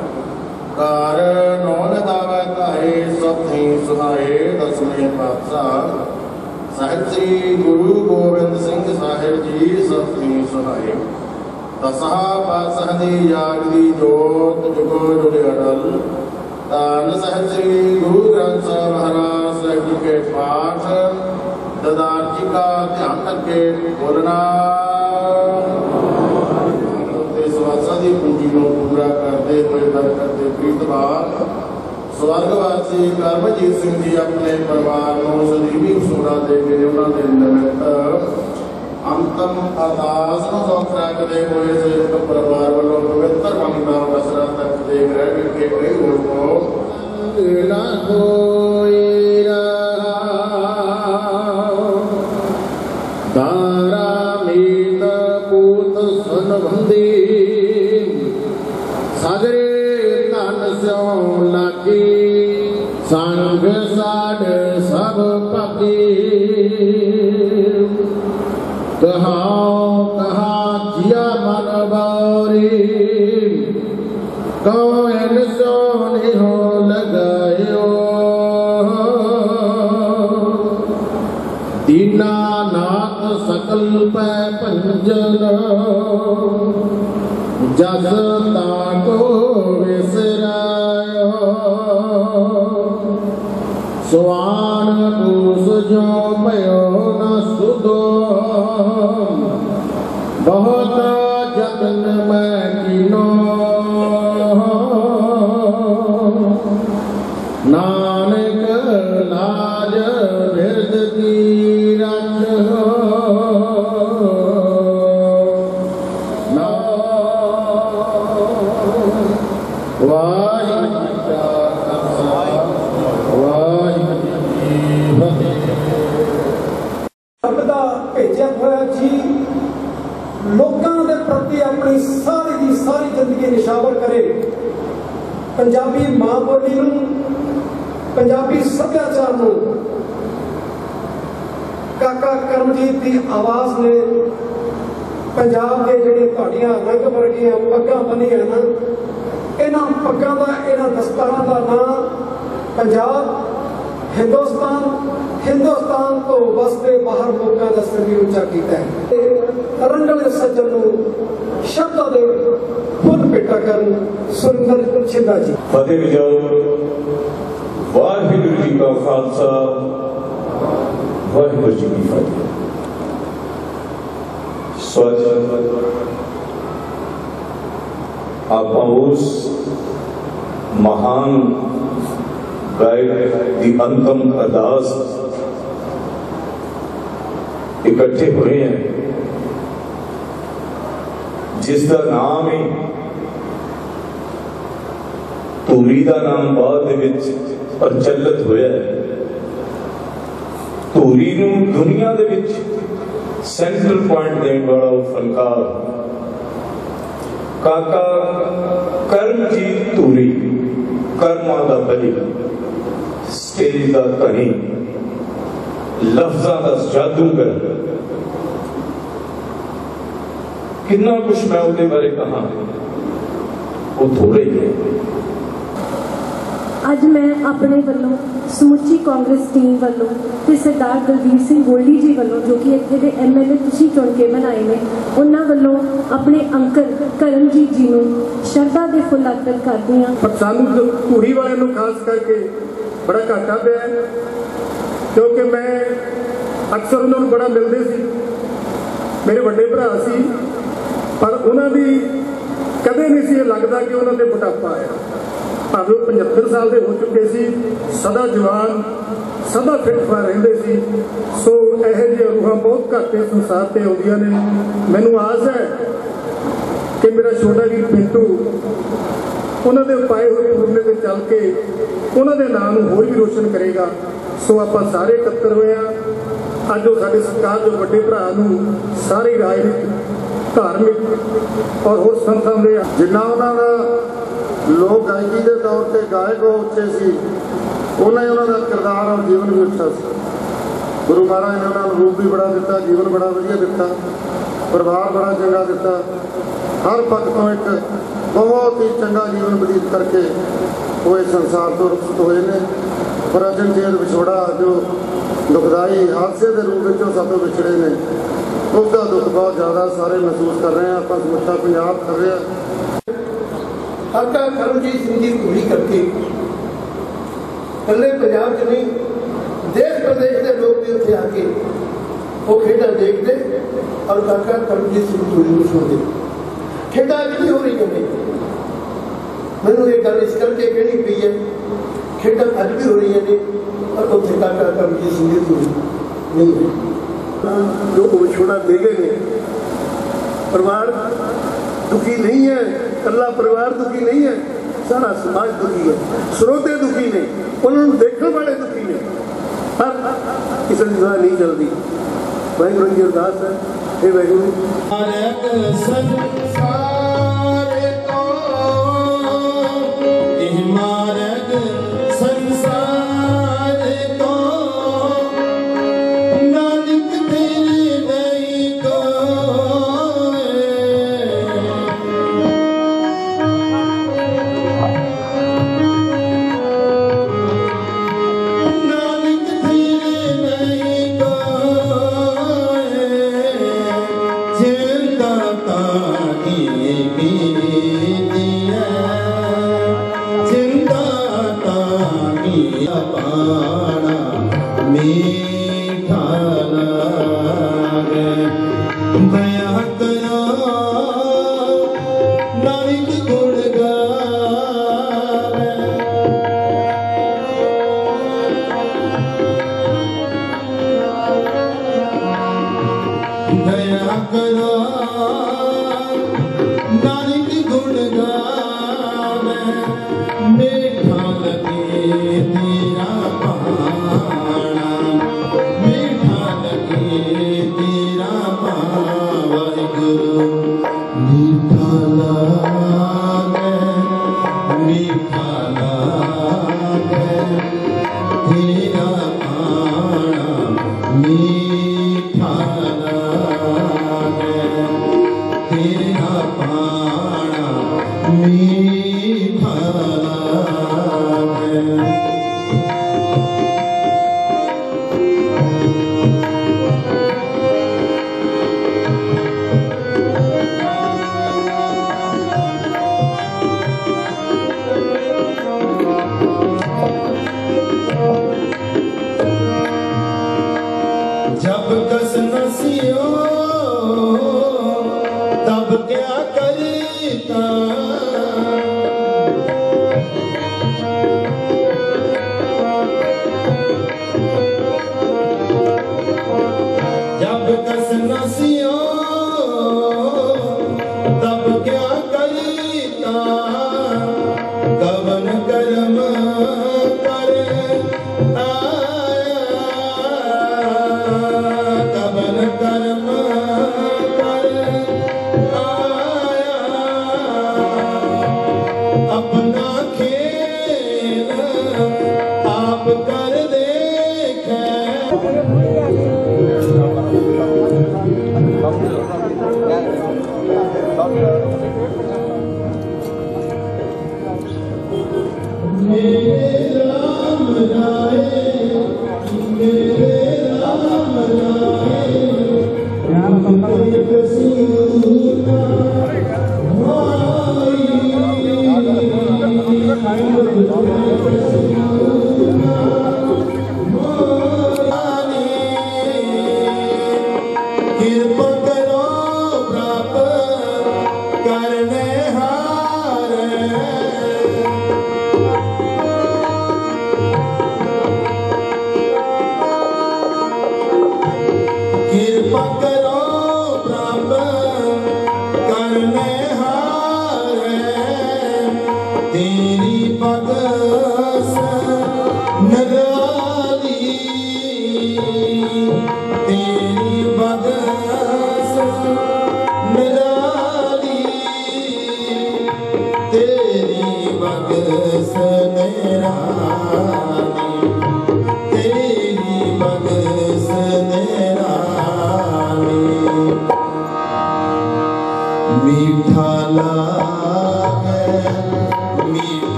ਕਾਰ non ਦਾਵਾ ਕਾਏ ਸਭੀ ਸੁਹਾਏ, ਦਸਵੇਂ ਪਾਤਸ਼ਾਹ। ਸਾਹਿਬ ਜੀ, ਗੁਰੂ ਗੋਬਿੰਦ ਸਿੰਘ ਸਾਹਿਬ ਜੀ, ਸਭੀ ਸੁਹਾਏ। ਤਸਹਾ ਪਾਤਸ਼ਾਹ ਦੀ ਯਾਦ ਦੀ ਜੋਤ, ਜੁਗੋ ਜੁੜੇ ਅਡਲ ਤਾਂ ਸਾਹਿਬ ਜੀ, ਗੁਰੂ ਗ੍ਰੰਥ ਸਾਹਿਬ ਮਹਾਰਾਜ ਸਾਹਿਬ ਜੀ ਕੇ ਪਾਠ। ਦਦਾਰਜੀ ਦਾ ਧਿਆਨ ਅੱਗੇ ਬੋਲਣਾ। ਹੋਏ ਬਰਕਤ ਦੇ ਪ੍ਰੀਤਵਾਨ ਸਵਰਗਵਾਸੀ ਕਰਮਜੀਤ ਸਿੰਘ ਜੀ ਆਪਣੇ ਪਰਿਵਾਰ ਨੂੰ ਸਦੀਵੀ ਸੋਨਾ ਦੇ ਕੇ ਉਹਨਾਂ ਦੇ ਨਿਮਿਤ ਅੰਤਮ ਅਰਦਾਸ ਨੂੰ ਸੌਖ ਰੱਖਦੇ ਹੋਏ ਸੇਵਕ ਪਰਿਵਾਰ ਵੱਲੋਂ ਪਵਿੱਤਰ ਮੰਗਦਾ ਬਸਰਾ ਤੱਕ ਦੇ ਗ੍ਰਹਿ ਵਿਖੇ ਕਈ ਲੋਕੋ ਨਾ ਹੋਈ ਰਹਾ ਸਭ ਭਾਗੀ। ਕਹਾਉ ਕਹਾ ਜਿਆ ਮਨ ਬਾਰੀ। ਕਉ ਐਨ ਸੋ ਨਿਹੋ ਲਗਾਇਓ ਦੀਨਾਨਾਥ ਸਕਲ ਪੈ ਭੰਜਨ। ਜਸ ਤਾ ਕੋ ਵਿਸਰਾਇਓ स्वान जो पयो न सुधो। बहुत जतनो न ਆਵਾਜ਼ ਨੇ ਪੰਜਾਬ ਦੇ ਜਿਹੜੇ ਤੁਹਾਡੀਆਂ ਰੰਗ ਵਰਗੀਆਂ ਪੱਗਾਂ ਬੰਨੀਆਂ ਨਾ ਇਹਨਾਂ ਪੱਗਾਂ ਦਾ, ਇਹਨਾਂ ਦਸਤਾਰਾਂ ਦਾ ਨਾਂ ਪੰਜਾਬ, ਹਿੰਦੁਸਤਾਨ ਹਿੰਦੁਸਤਾਨ ਤੋਂ ਵਸਦੇ ਬਾਹਰ ਲੋਕਾਂ ਦਾ ਸਿਰ ਵੀ ਉੱਚਾ ਕੀਤਾ ਹੈ। ਤੇ ਰੰਗਲੇ ਸੱਜਣ ਨੂੰ ਸ਼ਬਦਾਂ ਦੇ ਫੁੱਲ ਭੇਟਾ ਕਰਨ ਸੁਰਿੰਦਰ ਛਿੰਦਾ ਜੀ। ਫਤਿਹ ਵਜਾਓ ਵਾਹਿਗੁਰੂ ਜੀ ਕਾ ਖਾਲਸਾ, ਵਾਹਿਗੁਰੂ ਜੀ ਕੀ ਫਤਿਹ। ਸੋ ਅੱਜ ਆਪਾਂ ਉਸ ਮਹਾਨ ਗਾਇਕ ਦੀ ਅੰਤਮ ਅਰਦਾਸ ਇਕੱਠੇ ਹੋਏ ਹਨ ਜਿਸ ਦਾ ਨਾਮ ਹੀ ਧੂਰੀ ਦਾ ਨਾਮ ਬਾਅਦ ਦੇ ਵਿੱਚ ਪ੍ਰਚਲਿਤ ਹੋਇਆ ਹੈ ਧੂਰੀ ਨੂੰ ਦੁਨੀਆ ਦੇ ਵਿੱਚ ਸੈਂਟਰਲ ਪੁਆਇੰਟ ਦੇਣ ਵਾਲਾ ਉਹ ਫਨਕਾਰ ਕਾਕਾ ਕਰਮਜੀਤ ਧੂਰੀ ਕਰਮਾਂ ਦਾ ਬਲੀ ਸਟੇਜ ਦਾ ਧਨੀ ਲਫ਼ਜ਼ਾਂ ਦਾ ਜਾਦੂਗਰ ਕਿੰਨਾ ਕੁਝ ਮੈਂ ਉਹਦੇ ਬਾਰੇ ਕਹਾਂ ਉਹ ਥੋੜਾ ਹੀ ਹੈ ਅੱਜ ਮੈਂ ਆਪਣੇ ਵੱਲੋਂ ਸਮੁੱਚੀ ਕਾਂਗਰਸ ਟੀਮ ਵੱਲੋਂ ਤੇ ਸਰਦਾਰ ਦਲਵੀਰ ਸਿੰਘ ਗੋਲਡੀ ਜੀ ਵੱਲੋਂ, ਜੋ ਕਿ ਇੱਥੇ ਦੇ ਐਮਐਲਏ ਤੁਸੀਂ ਚੁਣ ਕੇ ਬਣਾਏ ਨੇ, ਉਹਨਾਂ ਵੱਲੋਂ ਆਪਣੇ ਅੰਕਲ ਕਰਨਜੀਤ ਜੀ ਨੂੰ ਸ਼ਰਧਾ ਦੇ ਫੁੱਲ ਅਰਪਣ ਕਰਦੀ ਹਾਂ। ਪਰ ਸਾਨੂੰ ਧੂਰੀ ਵਾਲਿਆਂ ਨੂੰ ਖਾਸ ਕਰਕੇ ਬੜਾ ਘਾਟਾ ਪਿਆ ਕਿਉਂਕਿ ਮੈਂ ਅਕਸਰ ਉਹਨਾਂ ਨੂੰ ਬੜਾ ਮਿਲਦੇ ਸੀ। ਮੇਰੇ ਵੱਡੇ ਭਰਾ ਸੀ, ਪਰ ਉਹਨਾਂ ਦੀ ਕਦੇ ਨਹੀਂ ਸੀ ਇਹ ਲੱਗਦਾ ਕਿ ਉਹਨਾਂ ਤੇ ਬੁਢਾਪਾ ਆਇਆ। 75 ਸਾਲ ਦੇ ਹੋ ਚੁੱਕੇ ਸੀ, ਸਦਾ ਜਵਾਨ, ਸਦਾ ਫਿੱਟ ਫਾਰ ਰਹਿੰਦੇ ਸੀ। ਸੋ ਇਹੋ ਜਿਹੇ ਰੂਹਾਂ ਬਹੁਤ ਘੱਟ ਇਸ ਸੰਸਾਰ ਤੇ ਆਉਂਦੀਆਂ ਨੇ। ਮੈਨੂੰ ਆਸ ਹੈ ਕਿ ਮੇਰਾ ਛੋਟਾ ਵੀਰ ਪਿੰਟੂ ਉਹਨਾਂ ਦੇ ਪਾਏ ਹੋਏ ਫੁਰਨੇ ਤੇ ਚੱਲ ਕੇ ਉਹਨਾਂ ਦੇ ਨਾਮ ਨੂੰ ਹੋਰ ਵੀ ਰੋਸ਼ਨ ਕਰੇਗਾ। ਸੋ ਆਪਾਂ ਸਾਰੇ ਇਕੱਤਰ ਹੋਏ ਆ ਅੱਜ ਉਹ ਸਾਡੇ ਸਰਕਾਰ ਦੇ ਵੱਡੇ ਭਰਾ ਨੂੰ ਸਾਰੇ ਰਾਜਨੀਤਿਕ, ਧਾਰਮਿਕ ਔਰ ਹੋਰ ਸੰਤਾਂ ਦੇ ਜਿੰਨਾ ਉਹਨਾਂ ਦਾ ਲੋਕ ਗਾਇਕੀ ਦੇ ਤੌਰ ਤੇ ਗਾਇਕ ਉਹ ਉੱਚੇ ਸੀ। ਉਹਨਾਂ ਹੀ ਉਹਨਾਂ ਦਾ ਕਿਰਦਾਰ ਔਰ ਜੀਵਨ ਵੀ ਉੱਚਾ ਸੀ। ਗੁਰੂ ਮਹਾਰਾਜ ਨੇ ਉਹਨਾਂ ਨੂੰ ਰੂਪ ਵੀ ਬੜਾ ਦਿੱਤਾ, ਜੀਵਨ ਬੜਾ ਵਧੀਆ ਦਿੱਤਾ, ਪਰਿਵਾਰ ਬੜਾ ਚੰਗਾ ਦਿੱਤਾ। ਹਰ ਪੱਖ ਤੋਂ ਇੱਕ ਬਹੁਤ ਹੀ ਚੰਗਾ ਜੀਵਨ ਬਤੀਤ ਕਰਕੇ ਉਹ ਇਸ ਸੰਸਾਰ ਤੋਂ ਰੁਖਸਤ ਹੋਏ ਨੇ। ਪਰ ਅਜਨ ਅਚਨਚੇਤ ਵਿਛੋੜਾ ਜੋ ਦੁਖਦਾਈ ਹਾਦਸੇ ਦੇ ਰੂਪ ਵਿੱਚ ਉਹ ਸਾਤੋਂ ਵਿਛੜੇ ਨੇ। ਉਹਦਾ ਦੁੱਖ ਬਹੁਤ ਜ਼ਿਆਦਾ ਸਾਰੇ ਮਹਿਸੂਸ ਕਰ ਰਹੇ ਆ। ਆਪਾਂ ਸਮੁੱਚਾ ਪੰਜਾਬ ਕਰ ਰਿਹਾ ਕਾਕਾ ਕਰਮਜੀਤ ਸਿੰਘ ਦੀ ਪੂਰੀ ਕਰਕੇ ਇਕੱਲੇ ਪੰਜਾਬ 'ਚ ਨਹੀਂ, ਦੇਸ਼ ਪ੍ਰਦੇਸ਼ ਦੇ ਲੋਕ ਵੀ ਉੱਥੇ ਆ ਕੇ ਉਹ ਖੇਡਾਂ ਦੇਖਦੇ ਔਰ ਕਾਕਾ ਕਰਮਜੀਤ ਸਿੰਘ ਪੂਰੀ ਨੂੰ ਸੁਣਦੇ। ਖੇਡਾਂ ਅੱਜ ਵੀ ਹੋ ਰਹੀਆਂ ਨੇ। ਮੈਨੂੰ ਇਹ ਗੱਲ ਇਸ ਕਰਕੇ ਕਹਿਣੀ ਪਈ ਹੈ, ਖੇਡਾਂ ਅੱਜ ਵੀ ਹੋ ਰਹੀਆਂ ਨੇ ਔਰ ਉੱਥੇ ਕਾਕਾ ਕਰਮਜੀਤ ਸਿੰਘ ਦੀ ਪੂਰੀ ਨਹੀਂ ਹੋਈ ਜੋ ਉਹ ਛੋੜਾ ਦੇ ਗਏ ਨੇ, ਪਰਿਵਾਰ ਦੁਖੀ ਨਹੀਂ ਹੈ। ਇਕੱਲਾ ਪਰਿਵਾਰ ਦੁਖੀ ਨਹੀਂ ਹੈ, ਸਾਰਾ ਸਮਾਜ ਦੁਖੀ ਹੈ। ਸਰੋਤੇ ਦੁਖੀ ਨੇ, ਉਹਨਾਂ ਨੂੰ ਦੇਖਣ ਵਾਲੇ ਦੁਖੀ ਨੇ। ਪਰ ਕਿਸੇ ਦੀ ਦੁਆ ਨਹੀਂ ਚੱਲਦੀ। ਵਾਹਿਗੁਰੂ ਜੀ ਅਰਦਾਸ ਹੈ ਇਹ ਵਾਹਿਗੁਰੂ।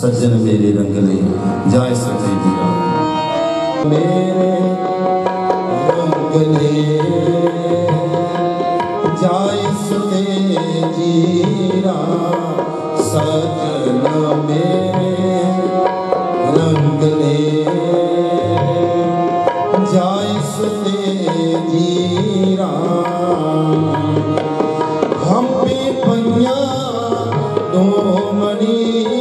سجن میرے رنگ لے، جائے سکے دیا میرے رنگ لے، جائے سکے جیرا سجنا میرے رنگ لے، جائے سکے جیرا ہم پہ پنیا دو منی۔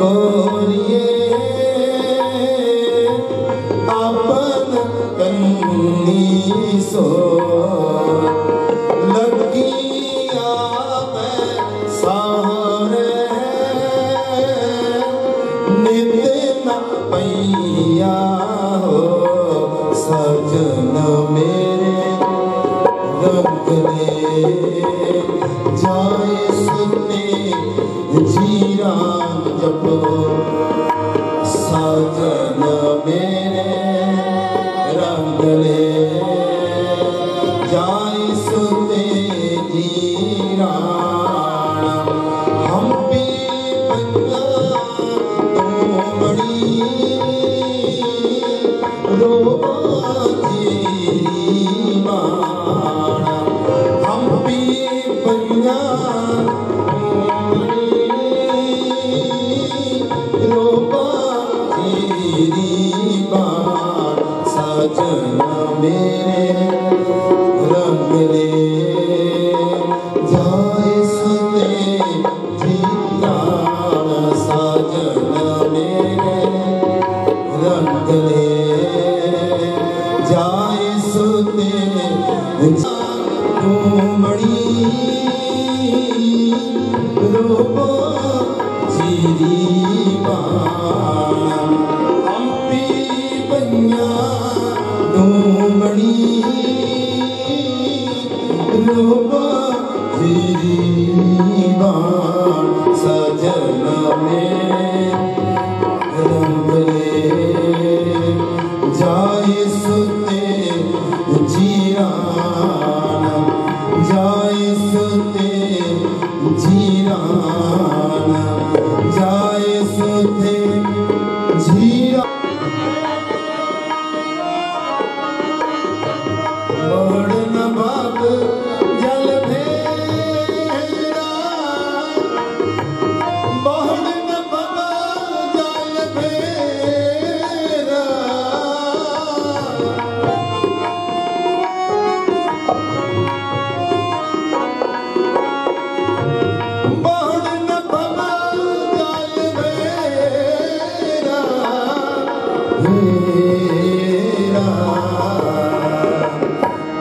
গরিয়ে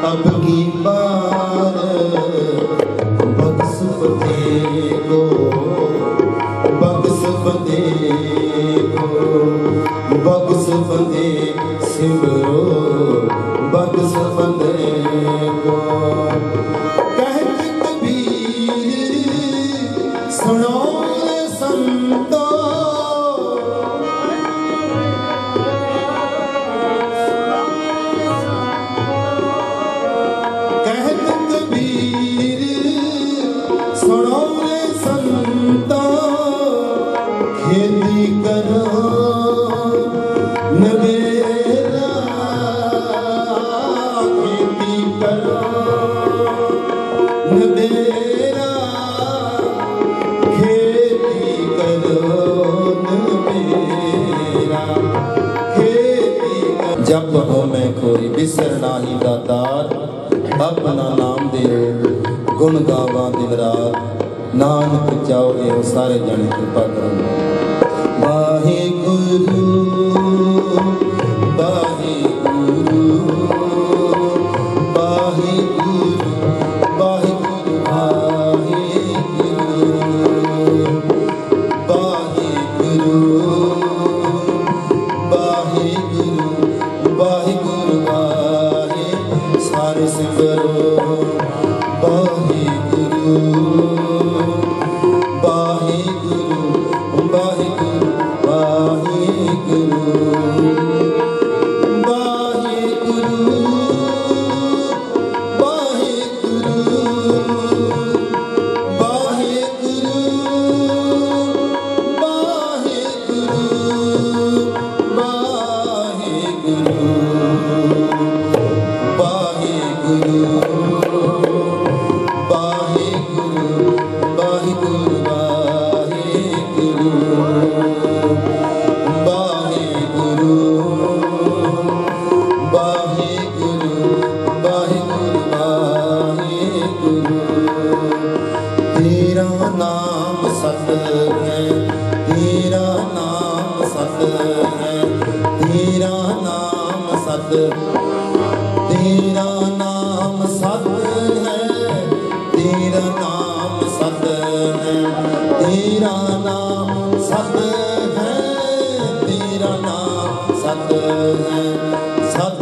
Abhi. ਸਤ। ਤੇਰਾ ਨਾਮ ਸਤ ਹੈ, ਤੇਰਾ ਨਾਮ ਸਤ ਹੈ। ਤੇਰਾ ਨਾਮ ਸਤ ਹੈ, ਤੇਰਾ ਨਾਮ ਸਤ ਹੈ। ਸਤ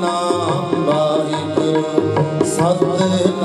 ਨਾਮ ਵਾਹਿਗੁਰੂ, ਸਤ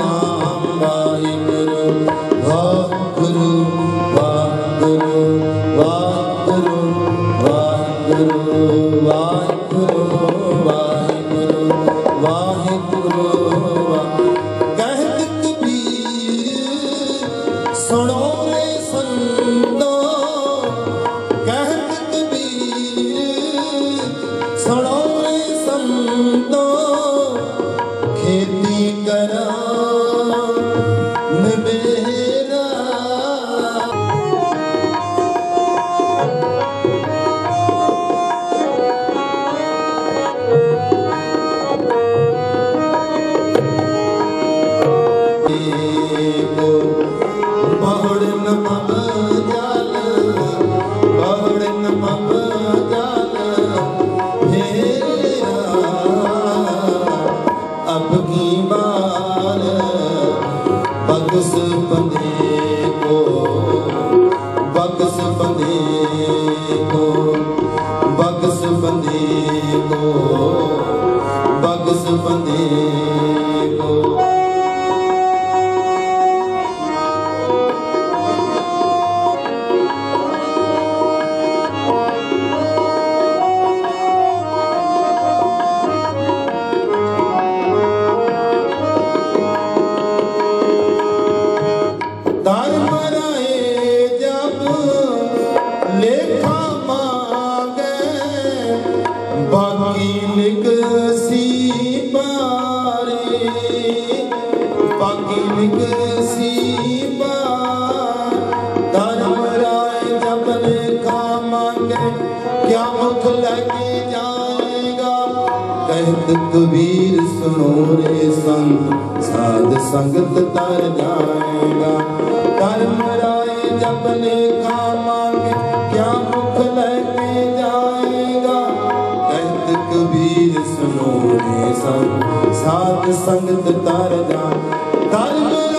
ਸੰਗਤ ਤਰਦਾ ਧਰਮ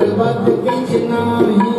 भगवत बिजना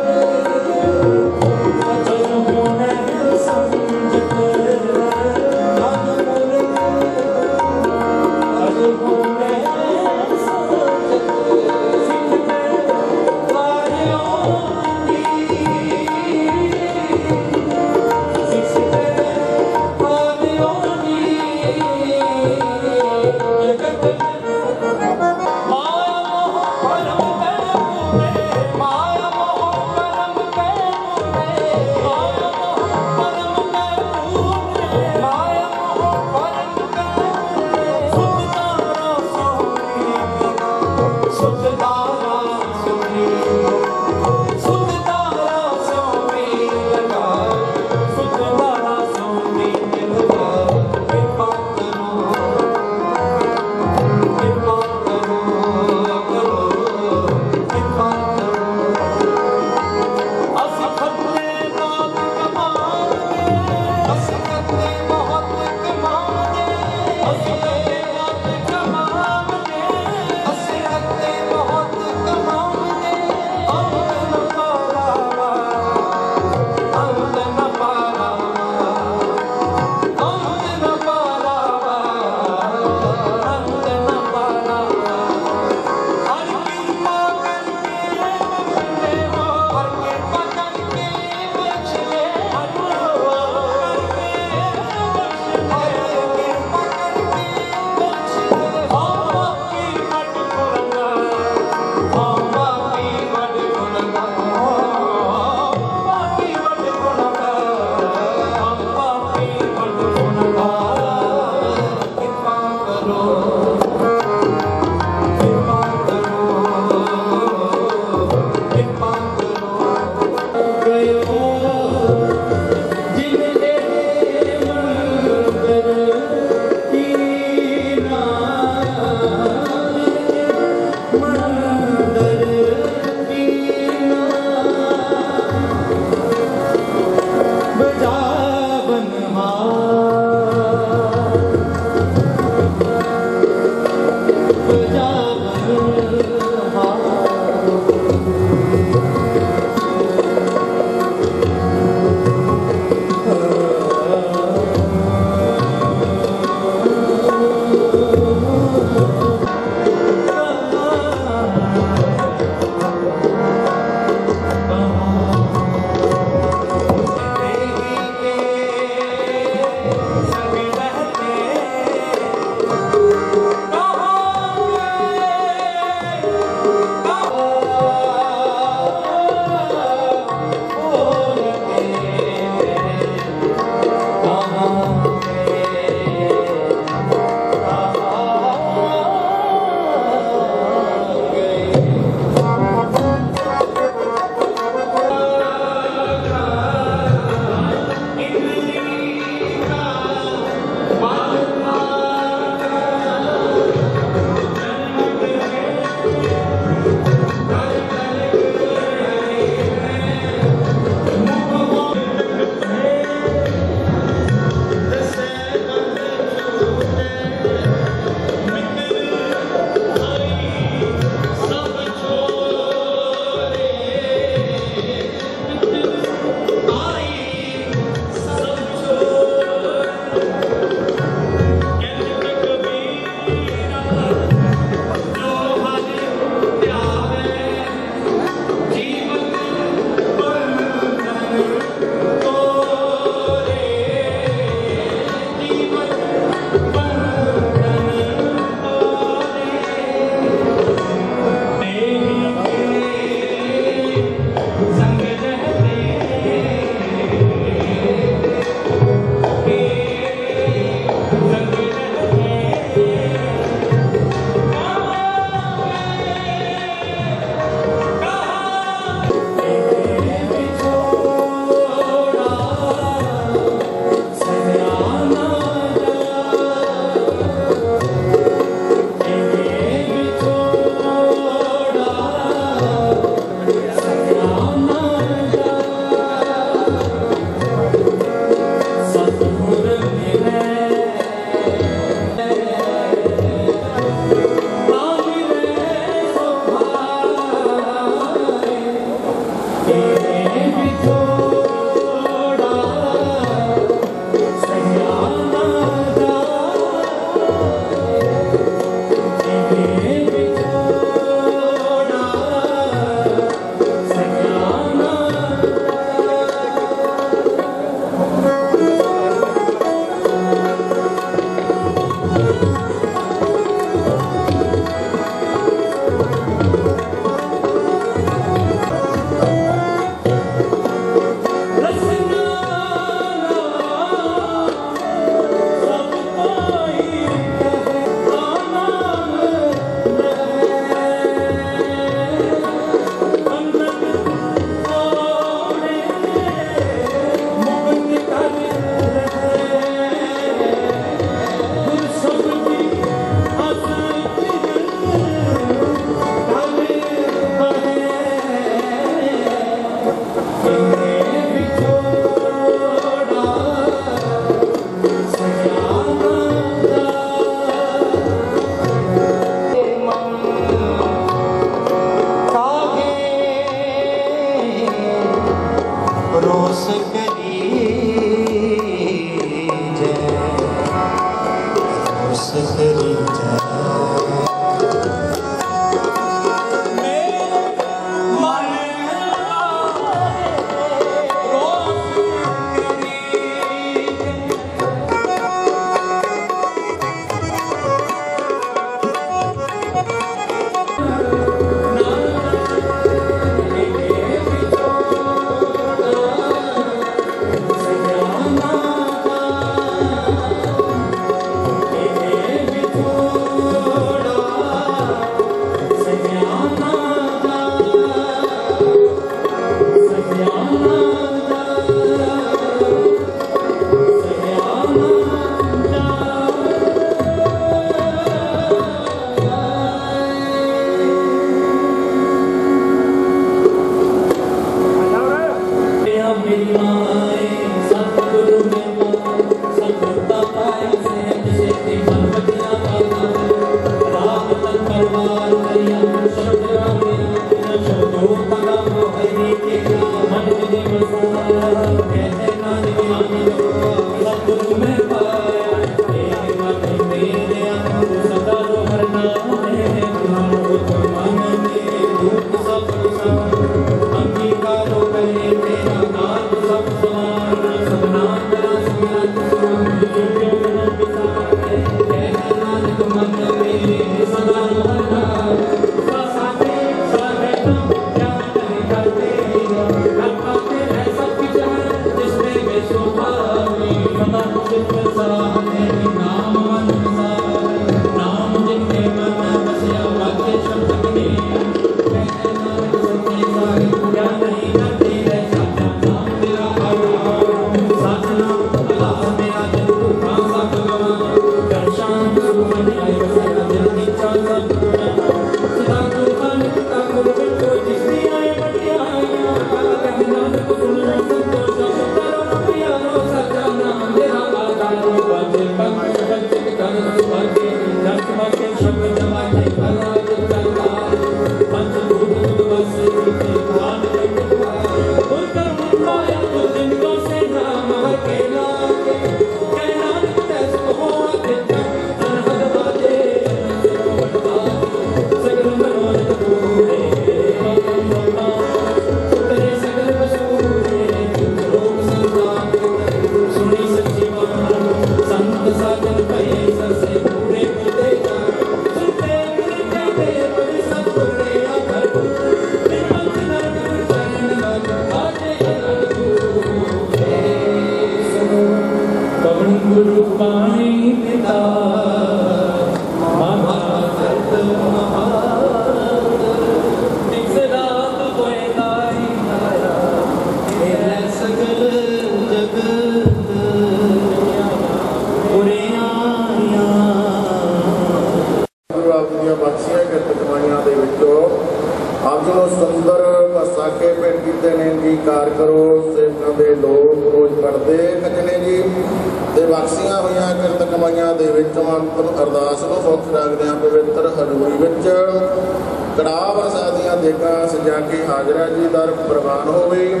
ਕੜਾਹ ਪ੍ਰਸਾਦੀਆਂ ਦੇਗਾ ਸਜਾ ਕੇ ਹਾਜ਼ਰਾ ਜੀ, ਦਰ ਪ੍ਰਵਾਨ ਹੋਵੇ।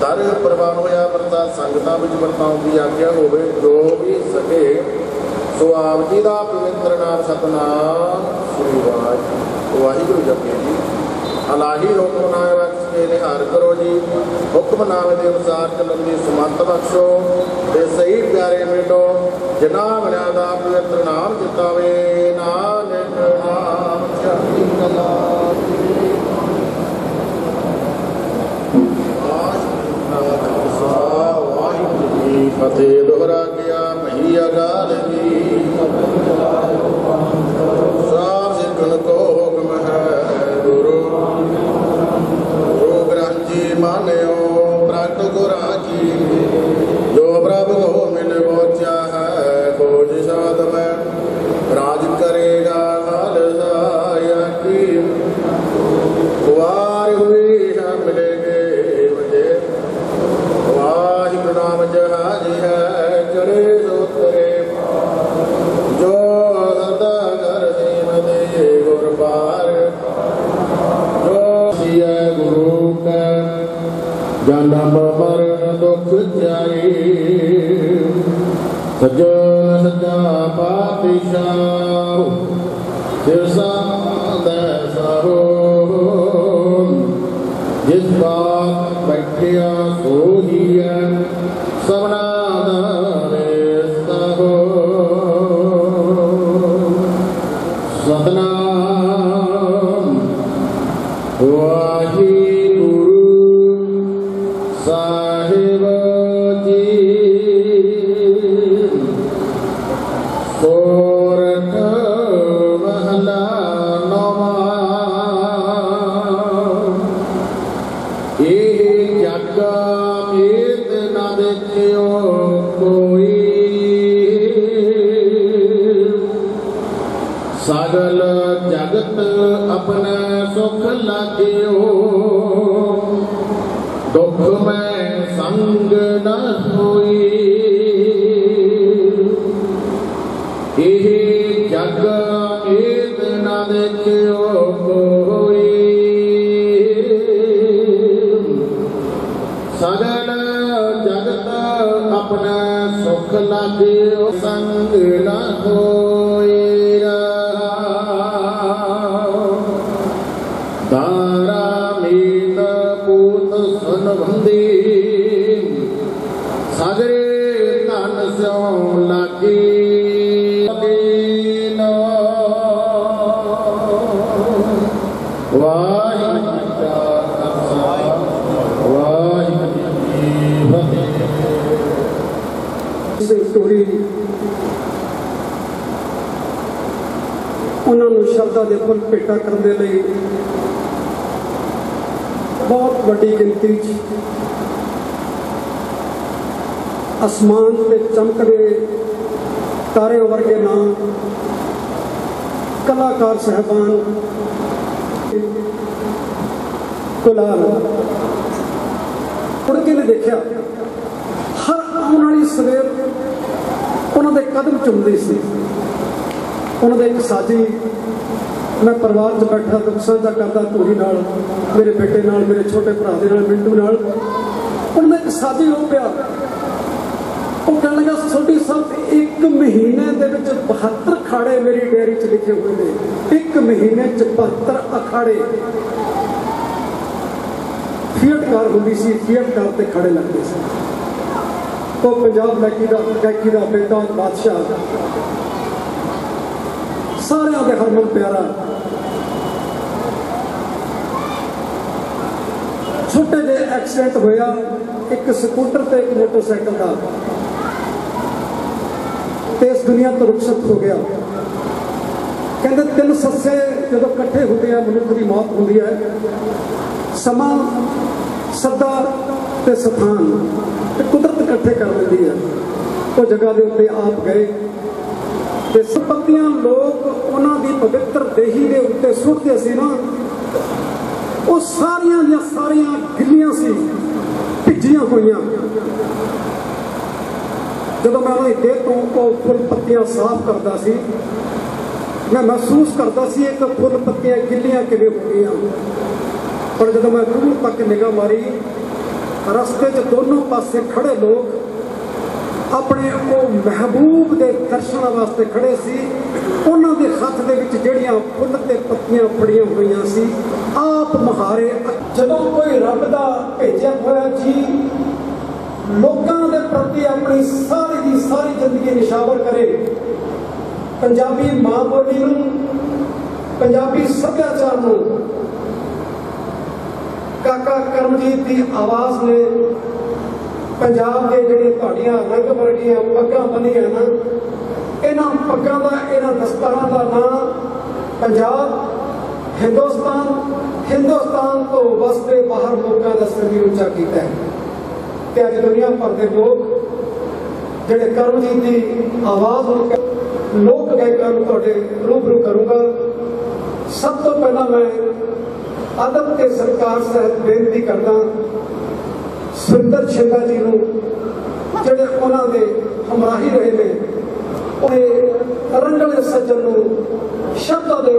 ਦਰ ਪ੍ਰਵਾਨ ਹੋਇਆ ਪ੍ਰਸਾਦ ਸੰਗਤਾਂ ਵਿੱਚ ਵਰਤਾਉਣ ਦੀ ਆਗਿਆ ਹੋਵੇ, ਜੋ ਵੀ ਸਕੇ। ਸੋ ਆਪ ਜੀ ਦਾ ਪਵਿੱਤਰ ਨਾਮ ਸਤਨਾਮ, ਸ੍ਰੀ ਵਾਹਿਗੁਰੂ। ਵਾਹਿਗੁਰੂ ਜਪੀ ਜੀ। ਅਲਾਹੀ ਹੁਕਮ ਨਾਮ ਨਿਹਾਰ ਕਰੋ ਜੀ। ਹੁਕਮਨਾਮੇ ਦੇ ਅਨੁਸਾਰ ਚੱਲਣ ਦੀ ਸਮਤ ਬਖਸ਼ੋ ਤੇ ਸਹੀ ਪਿਆਰੇ ਮਿਟੋ। ਜਿਨ੍ਹਾਂ ਬਣਾ ਦਾ ਪਵਿੱਤਰ ਨਾਮ ਚਿਤਾਵੇ ਨਾਨਕ ਨਾਮ ਫਤਿਹ ਦੁਹਰਾ ਗਿਆ ਮਹੀ ਅਗਾਲ ਦੀ ਸਾਬ ਸਿੱਖਣ ਕੋ ਹੁਕਮ ਹੈ ਗੁਰੂ ਗੁਰੂ ਗ੍ਰੰਥ ਜੀ ਮਾਨਿਓ ਪ੍ਰਗਟ ਗੁਰਾਂ ਜੀ ਜੋ ਪ੍ਰਭ ਹੋ ਮਰਨ ਦੁਖ ਜਾਈ ਸਜਣ ਸਜਾ ਪਾਤਸ਼ਾਹ ਸਿਰ ਸਾਦੈ ਸਗਲ ਜਗਤ ਆਪਣਾ ਸੁਖ ਲਾਗਿਓ ਸੰਗ ਨ ਹੋਈ ਦੇ ਫੁੱਲ ਭੇਟਾ ਕਰਨ ਦੇ ਲਈ ਬਹੁਤ ਵੱਡੀ ਗਿਣਤੀ 'ਚ ਅਸਮਾਨ ਤੇ ਚਮਕਦੇ ਤਾਰੇ ਵਰਗੇ ਨਾਮ ਕਲਾਕਾਰ ਸਹਿਬਾਨ ਕੁਲਾਲ ਮੁੜ ਕੇ ਨੇ ਦੇਖਿਆ? ਹਰ ਆਉਣ ਵਾਲੀ ਸਵੇਰ ਉਹਨਾਂ ਦੇ ਕਦਮ ਚੁੰਮਦੀ ਸੀ। ਉਹਨਾਂ ਦੇ ਇੱਕ ਸਾਜੀ ਮੈਂ ਪਰਿਵਾਰ 'ਚ ਬੈਠਾ ਦੁੱਖ ਸਾਂਝਾ ਕਰਦਾ ਧੂਰੀ ਨਾਲ, ਮੇਰੇ ਬੇਟੇ ਨਾਲ, ਮੇਰੇ ਛੋਟੇ ਭਰਾ ਦੇ ਨਾਲ, ਮਿੰਟੂ ਨਾਲ। ਉਹਨਾਂ ਦਾ ਇੱਕ ਸਾਥੀ ਹੋ ਪਿਆ। ਉਹ ਕਹਿਣ ਲੱਗਾ ਛੋਟੀ ਸਾਹਿਬ, ਇੱਕ ਮਹੀਨੇ ਦੇ ਵਿੱਚ 72 ਅਖਾੜੇ ਮੇਰੀ ਡਾਇਰੀ 'ਚ ਲਿਖੇ ਹੋਏ ਨੇ। ਇੱਕ ਮਹੀਨੇ 'ਚ 72 ਅਖਾੜੇ। ਫੀਟ ਕਾਰ ਹੁੰਦੀ ਸੀ ਫੀਟ ਕਾਰ ਤੇ ਖੜੇ ਲੱਗਦੇ ਸੀ। ਉਹ ਪੰਜਾਬ ਗਾਇਕੀ ਦਾ ਗਾਇਕੀ ਦਾ ਬੇਟਾ, ਬਾਦਸ਼ਾਹ। ਸਾਰਿਆਂ ਦੇ ਹਰਮਨ ਪਿਆਰਾ ਛੋਟੇ ਜਿਹੇ ਐਕਸੀਡੈਂਟ ਹੋਇਆ, ਇੱਕ ਸਕੂਟਰ ਤੇ ਇੱਕ ਮੋਟਰਸਾਈਕਲ ਦਾ। ਤੇ ਇਸ ਦੁਨੀਆ ਤੋਂ ਰੁਖਸਤ ਹੋ ਗਿਆ। ਕਹਿੰਦੇ ਤਿੰਨ ਸੱਸੇ ਜਦੋਂ ਇਕੱਠੇ ਹੁੰਦੇ ਆ, ਮਨੁੱਖ ਦੀ ਮੌਤ ਹੁੰਦੀ ਹੈ। ਸਮਾਂ, ਸੱਦਾ ਤੇ ਸਥਾਨ। ਤੇ ਕੁਦਰਤ ਇਕੱਠੇ ਕਰ ਦਿੰਦੀ ਹੈ। ਉਹ ਜਗ੍ਹਾ ਦੇ ਉੱਤੇ ਆਪ ਗਏ। ਤੇ ਸੰਪਤੀਆਂ ਲੋਕ ਉਹਨਾਂ ਦੀ ਪਵਿੱਤਰ ਦੇਹੀ ਦੇ ਉੱਤੇ ਸੁੱਟਦੇ ਸੀ ਨਾ। ਉਹ ਸਾਰੀਆਂ ਦੀਆਂ ਸਾਰੀਆਂ ਗਿੱਲੀਆਂ ਸੀ, ਭਿੱਜੀਆਂ ਹੋਈਆਂ। ਜਦੋਂ ਮੈਂ ਉਹਨਾਂ ਦੀ ਦੇਹ ਤੋਂ ਉਹ ਫੁੱਲ ਪੱਤੀਆਂ ਸਾਫ਼ ਕਰਦਾ ਸੀ, ਮੈਂ ਮਹਿਸੂਸ ਕਰਦਾ ਸੀ ਇੱਕ ਫੁੱਲ ਪੱਤੀਆਂ ਗਿੱਲੀਆਂ ਕਿਵੇਂ ਹੋ ਗਈਆਂ। ਪਰ ਜਦੋਂ ਮੈਂ ਦੂਰ ਤੱਕ ਨਿਗਾਹ ਮਾਰੀ, ਰਸਤੇ 'ਚ ਦੋਨੋਂ ਪਾਸੇ ਖੜੇ ਲੋਕ ਆਪਣੇ ਉਹ ਮਹਿਬੂਬ ਦੇ ਦਰਸ਼ਨਾਂ ਵਾਸਤੇ ਖੜੇ ਸੀ। ਉਹਨਾਂ ਦੇ ਹੱਥ ਦੇ ਵਿੱਚ ਜਿਹੜੀਆਂ ਫੁੱਲ ਤੇ ਪੱਤੀਆਂ ਫੜੀਆਂ ਹੋਈਆਂ ਸੀ, ਆਪ ਮਹਾਰੇ ਜਦੋਂ ਕੋਈ ਰੱਬ ਦਾ ਭੇਜਿਆ ਹੋਇਆ ਜੀ, ਲੋਕਾਂ ਦੇ ਪ੍ਰਤੀ ਆਪਣੀ ਸਾਰੀ ਦੀ ਸਾਰੀ ਜ਼ਿੰਦਗੀ ਨਿਸ਼ਾਵਰ ਕਰੇ। ਪੰਜਾਬੀ ਮਾਂ ਬੋਲੀ ਨੂੰ, ਪੰਜਾਬੀ ਸੱਭਿਆਚਾਰ ਨੂੰ, ਕਾਕਾ ਕਰਮਜੀਤ ਦੀ ਆਵਾਜ਼ ਨੇ ਪੰਜਾਬ ਦੇ ਜਿਹੜੇ ਤੁਹਾਡੀਆਂ ਰੰਗ ਵਰਗੀਆਂ ਪੱਗਾਂ ਬੰਨੀਆਂ ਨਾ ਇਹਨਾਂ ਪੱਗਾਂ ਦਾ, ਇਹਨਾਂ ਦਸਤਾਰਾਂ ਦਾ ਨਾਂ ਪੰਜਾਬ, ਹਿੰਦੁਸਤਾਨ ਹਿੰਦੁਸਤਾਨ ਤੋਂ ਵਸਦੇ ਬਾਹਰ ਲੋਕਾਂ ਦਾ ਸਿਰ ਉੱਚਾ ਕੀਤਾ ਹੈ। ਤੇ ਅੱਜ ਦੁਨੀਆ ਭਰ ਦੇ ਲੋਕ ਜਿਹੜੇ ਕਰਮਜੀਤ ਦੀ ਆਵਾਜ਼ ਨੂੰ ਲੋਕ ਗਾਇਕਾਂ ਨੂੰ ਤੁਹਾਡੇ ਰੂਬਰੂ ਕਰੂੰਗਾ। ਸਭ ਤੋਂ ਪਹਿਲਾਂ ਮੈਂ ਅਦਬ ਤੇ ਸਰਕਾਰ ਸਹਿਤ ਬੇਨਤੀ ਕਰਦਾ ਸੁਰਿੰਦਰ ਛਿੰਦਾ ਜੀ ਨੂੰ ਜਿਹੜੇ ਉਹਨਾਂ ਦੇ ਹਮਰਾਹੀ ਰਹੇ ਨੇ ਉਹਨੇ ਰੰਗਲੇ ਸੱਜਣ ਨੂੰ ਸ਼ਬਦਾਂ ਦੇ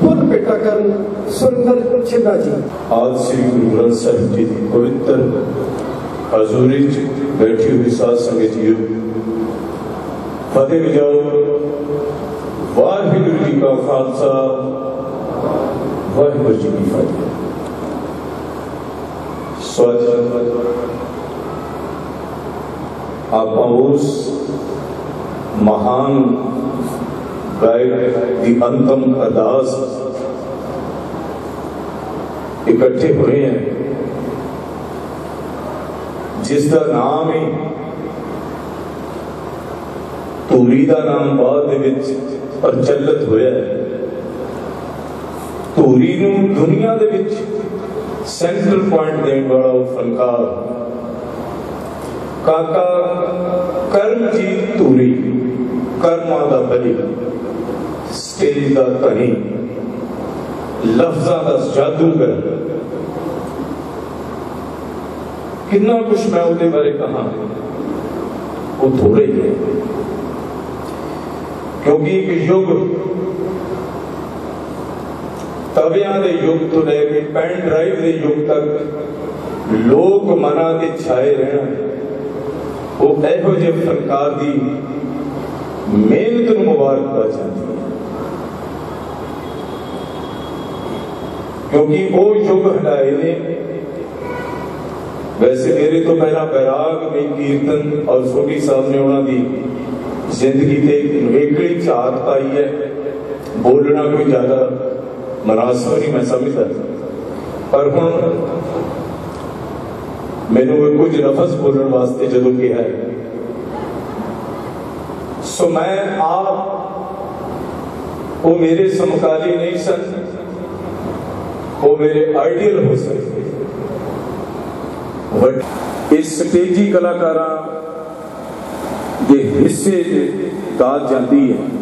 ਫੁੱਲ ਭੇਟਾ ਕਰਨ ਸੁਰਿੰਦਰ ਛਿੰਦਾ ਜੀ ਆਦ ਸ੍ਰੀ ਗੁਰੂ ਗ੍ਰੰਥ ਸਾਹਿਬ ਜੀ ਦੀ ਪਵਿੱਤਰ ਹਜ਼ੂਰੀ 'ਚ ਬੈਠੀ ਹੋਈ ਸਾਧ ਸੰਗਤ ਜੀਓ ਫਤਿਹ ਵਜਾਓ ਵਾਹਿਗੁਰੂ ਜੀ ਕਾ ਖਾਲਸਾ ਵਾਹਿਗੁਰੂ ਜੀ ਕੀ ਫਤਿਹ ਸਵਾਜ ਆਪਾਂ ਉਸ ਮਹਾਨ ਗਾਇਕ ਦੀ ਅੰਤਮ ਅਰਦਾਸ ਇਕੱਠੇ ਹੋਏ हैं ਜਿਸ ਦਾ ਨਾਮ ਹੀ ਧੂਰੀ ਦਾ ਨਾਮ ਬਾਅਦ ਦੇ ਵਿੱਚ ਪ੍ਰਚਲਿਤ ਹੋਇਆ ਹੈ ਧੂਰੀ ਨੂੰ ਦੁਨੀਆ ਦੇ ਵਿੱਚ ਸੈਂਟਰਲ ਪੁਆਇੰਟ ਦੇਣ ਵਾਲਾ ਉਹ ਫਨਕਾਰ ਕਾਕਾ ਕਰਮਜੀਤ ਧੂਰੀ ਕਰਮਾਂ ਦਾ ਬਲੀ ਸਟੇਜ ਦਾ ਧਨੀ ਲਫ਼ਜ਼ਾਂ ਦਾ ਜਾਦੂਗਰ ਕਿੰਨਾ ਕੁਛ ਮੈਂ ਉਹਦੇ ਬਾਰੇ ਕਹਾ ਉਹ ਥੋੜੇ ਹੀ ਹੈ ਕਿਉਂਕਿ ਇੱਕ ਯੁੱਗ ਤਵਿਆਂ ਦੇ ਯੁੱਗ ਤੋਂ ਲੈ ਕੇ ਪੈਨ ਡਰਾਈਵ ਦੇ ਯੁੱਗ ਤੱਕ ਲੋਕ ਮਨਾਂ ਦੇ ਛਾਏ ਰਹਿਣਾ ਉਹ ਇਹੋ ਜਿਹੇ ਫਨਕਾਰ ਦੀ ਮਿਹਨਤ ਨੂੰ ਮੁਬਾਰਕਬਾਦ ਜਾਂਦੀ ਹੈ ਕਿਉਂਕਿ ਉਹ ਯੁੱਗ ਹਟਾਏ ਨੇ ਵੈਸੇ ਮੇਰੇ ਤੋਂ ਪਹਿਲਾਂ ਬੈਰਾਗ ਵੀ ਕੀਰਤਨ ਔਰ ਸੋਢੀ ਸਾਹਿਬ ਨੇ ਉਹਨਾਂ ਦੀ ਜ਼ਿੰਦਗੀ ਤੇ ਇੱਕ ਨਵੇਕਲੀ ਝਾਤ ਪਾਈ ਹੈ ਬੋਲਣਾ ਕੋਈ ਜ਼ਿਆਦਾ ਮਨਾਸਬ ਨਹੀਂ ਮੈਂ ਸਮਝਦਾ ਪਰ ਹੁਣ ਮੈਨੂੰ ਵੀ ਕੁਝ ਲਫ਼ਜ਼ ਬੋਲਣ ਵਾਸਤੇ ਜਦੋਂ ਕਿਹਾ ਹੈ ਸੋ ਮੈਂ ਆਪ ਉਹ ਮੇਰੇ ਸਮਕਾਲੀ ਨਹੀਂ ਸਨ ਉਹ ਮੇਰੇ ਆਈਡੀਅਲ ਹੋ ਸਕਦੇ ਬਟ ਇਸ ਸਟੇਜੀ ਕਲਾਕਾਰਾਂ ਦੇ ਹਿੱਸੇ ਦਾ ਜਾਂਦੀ ਹੈ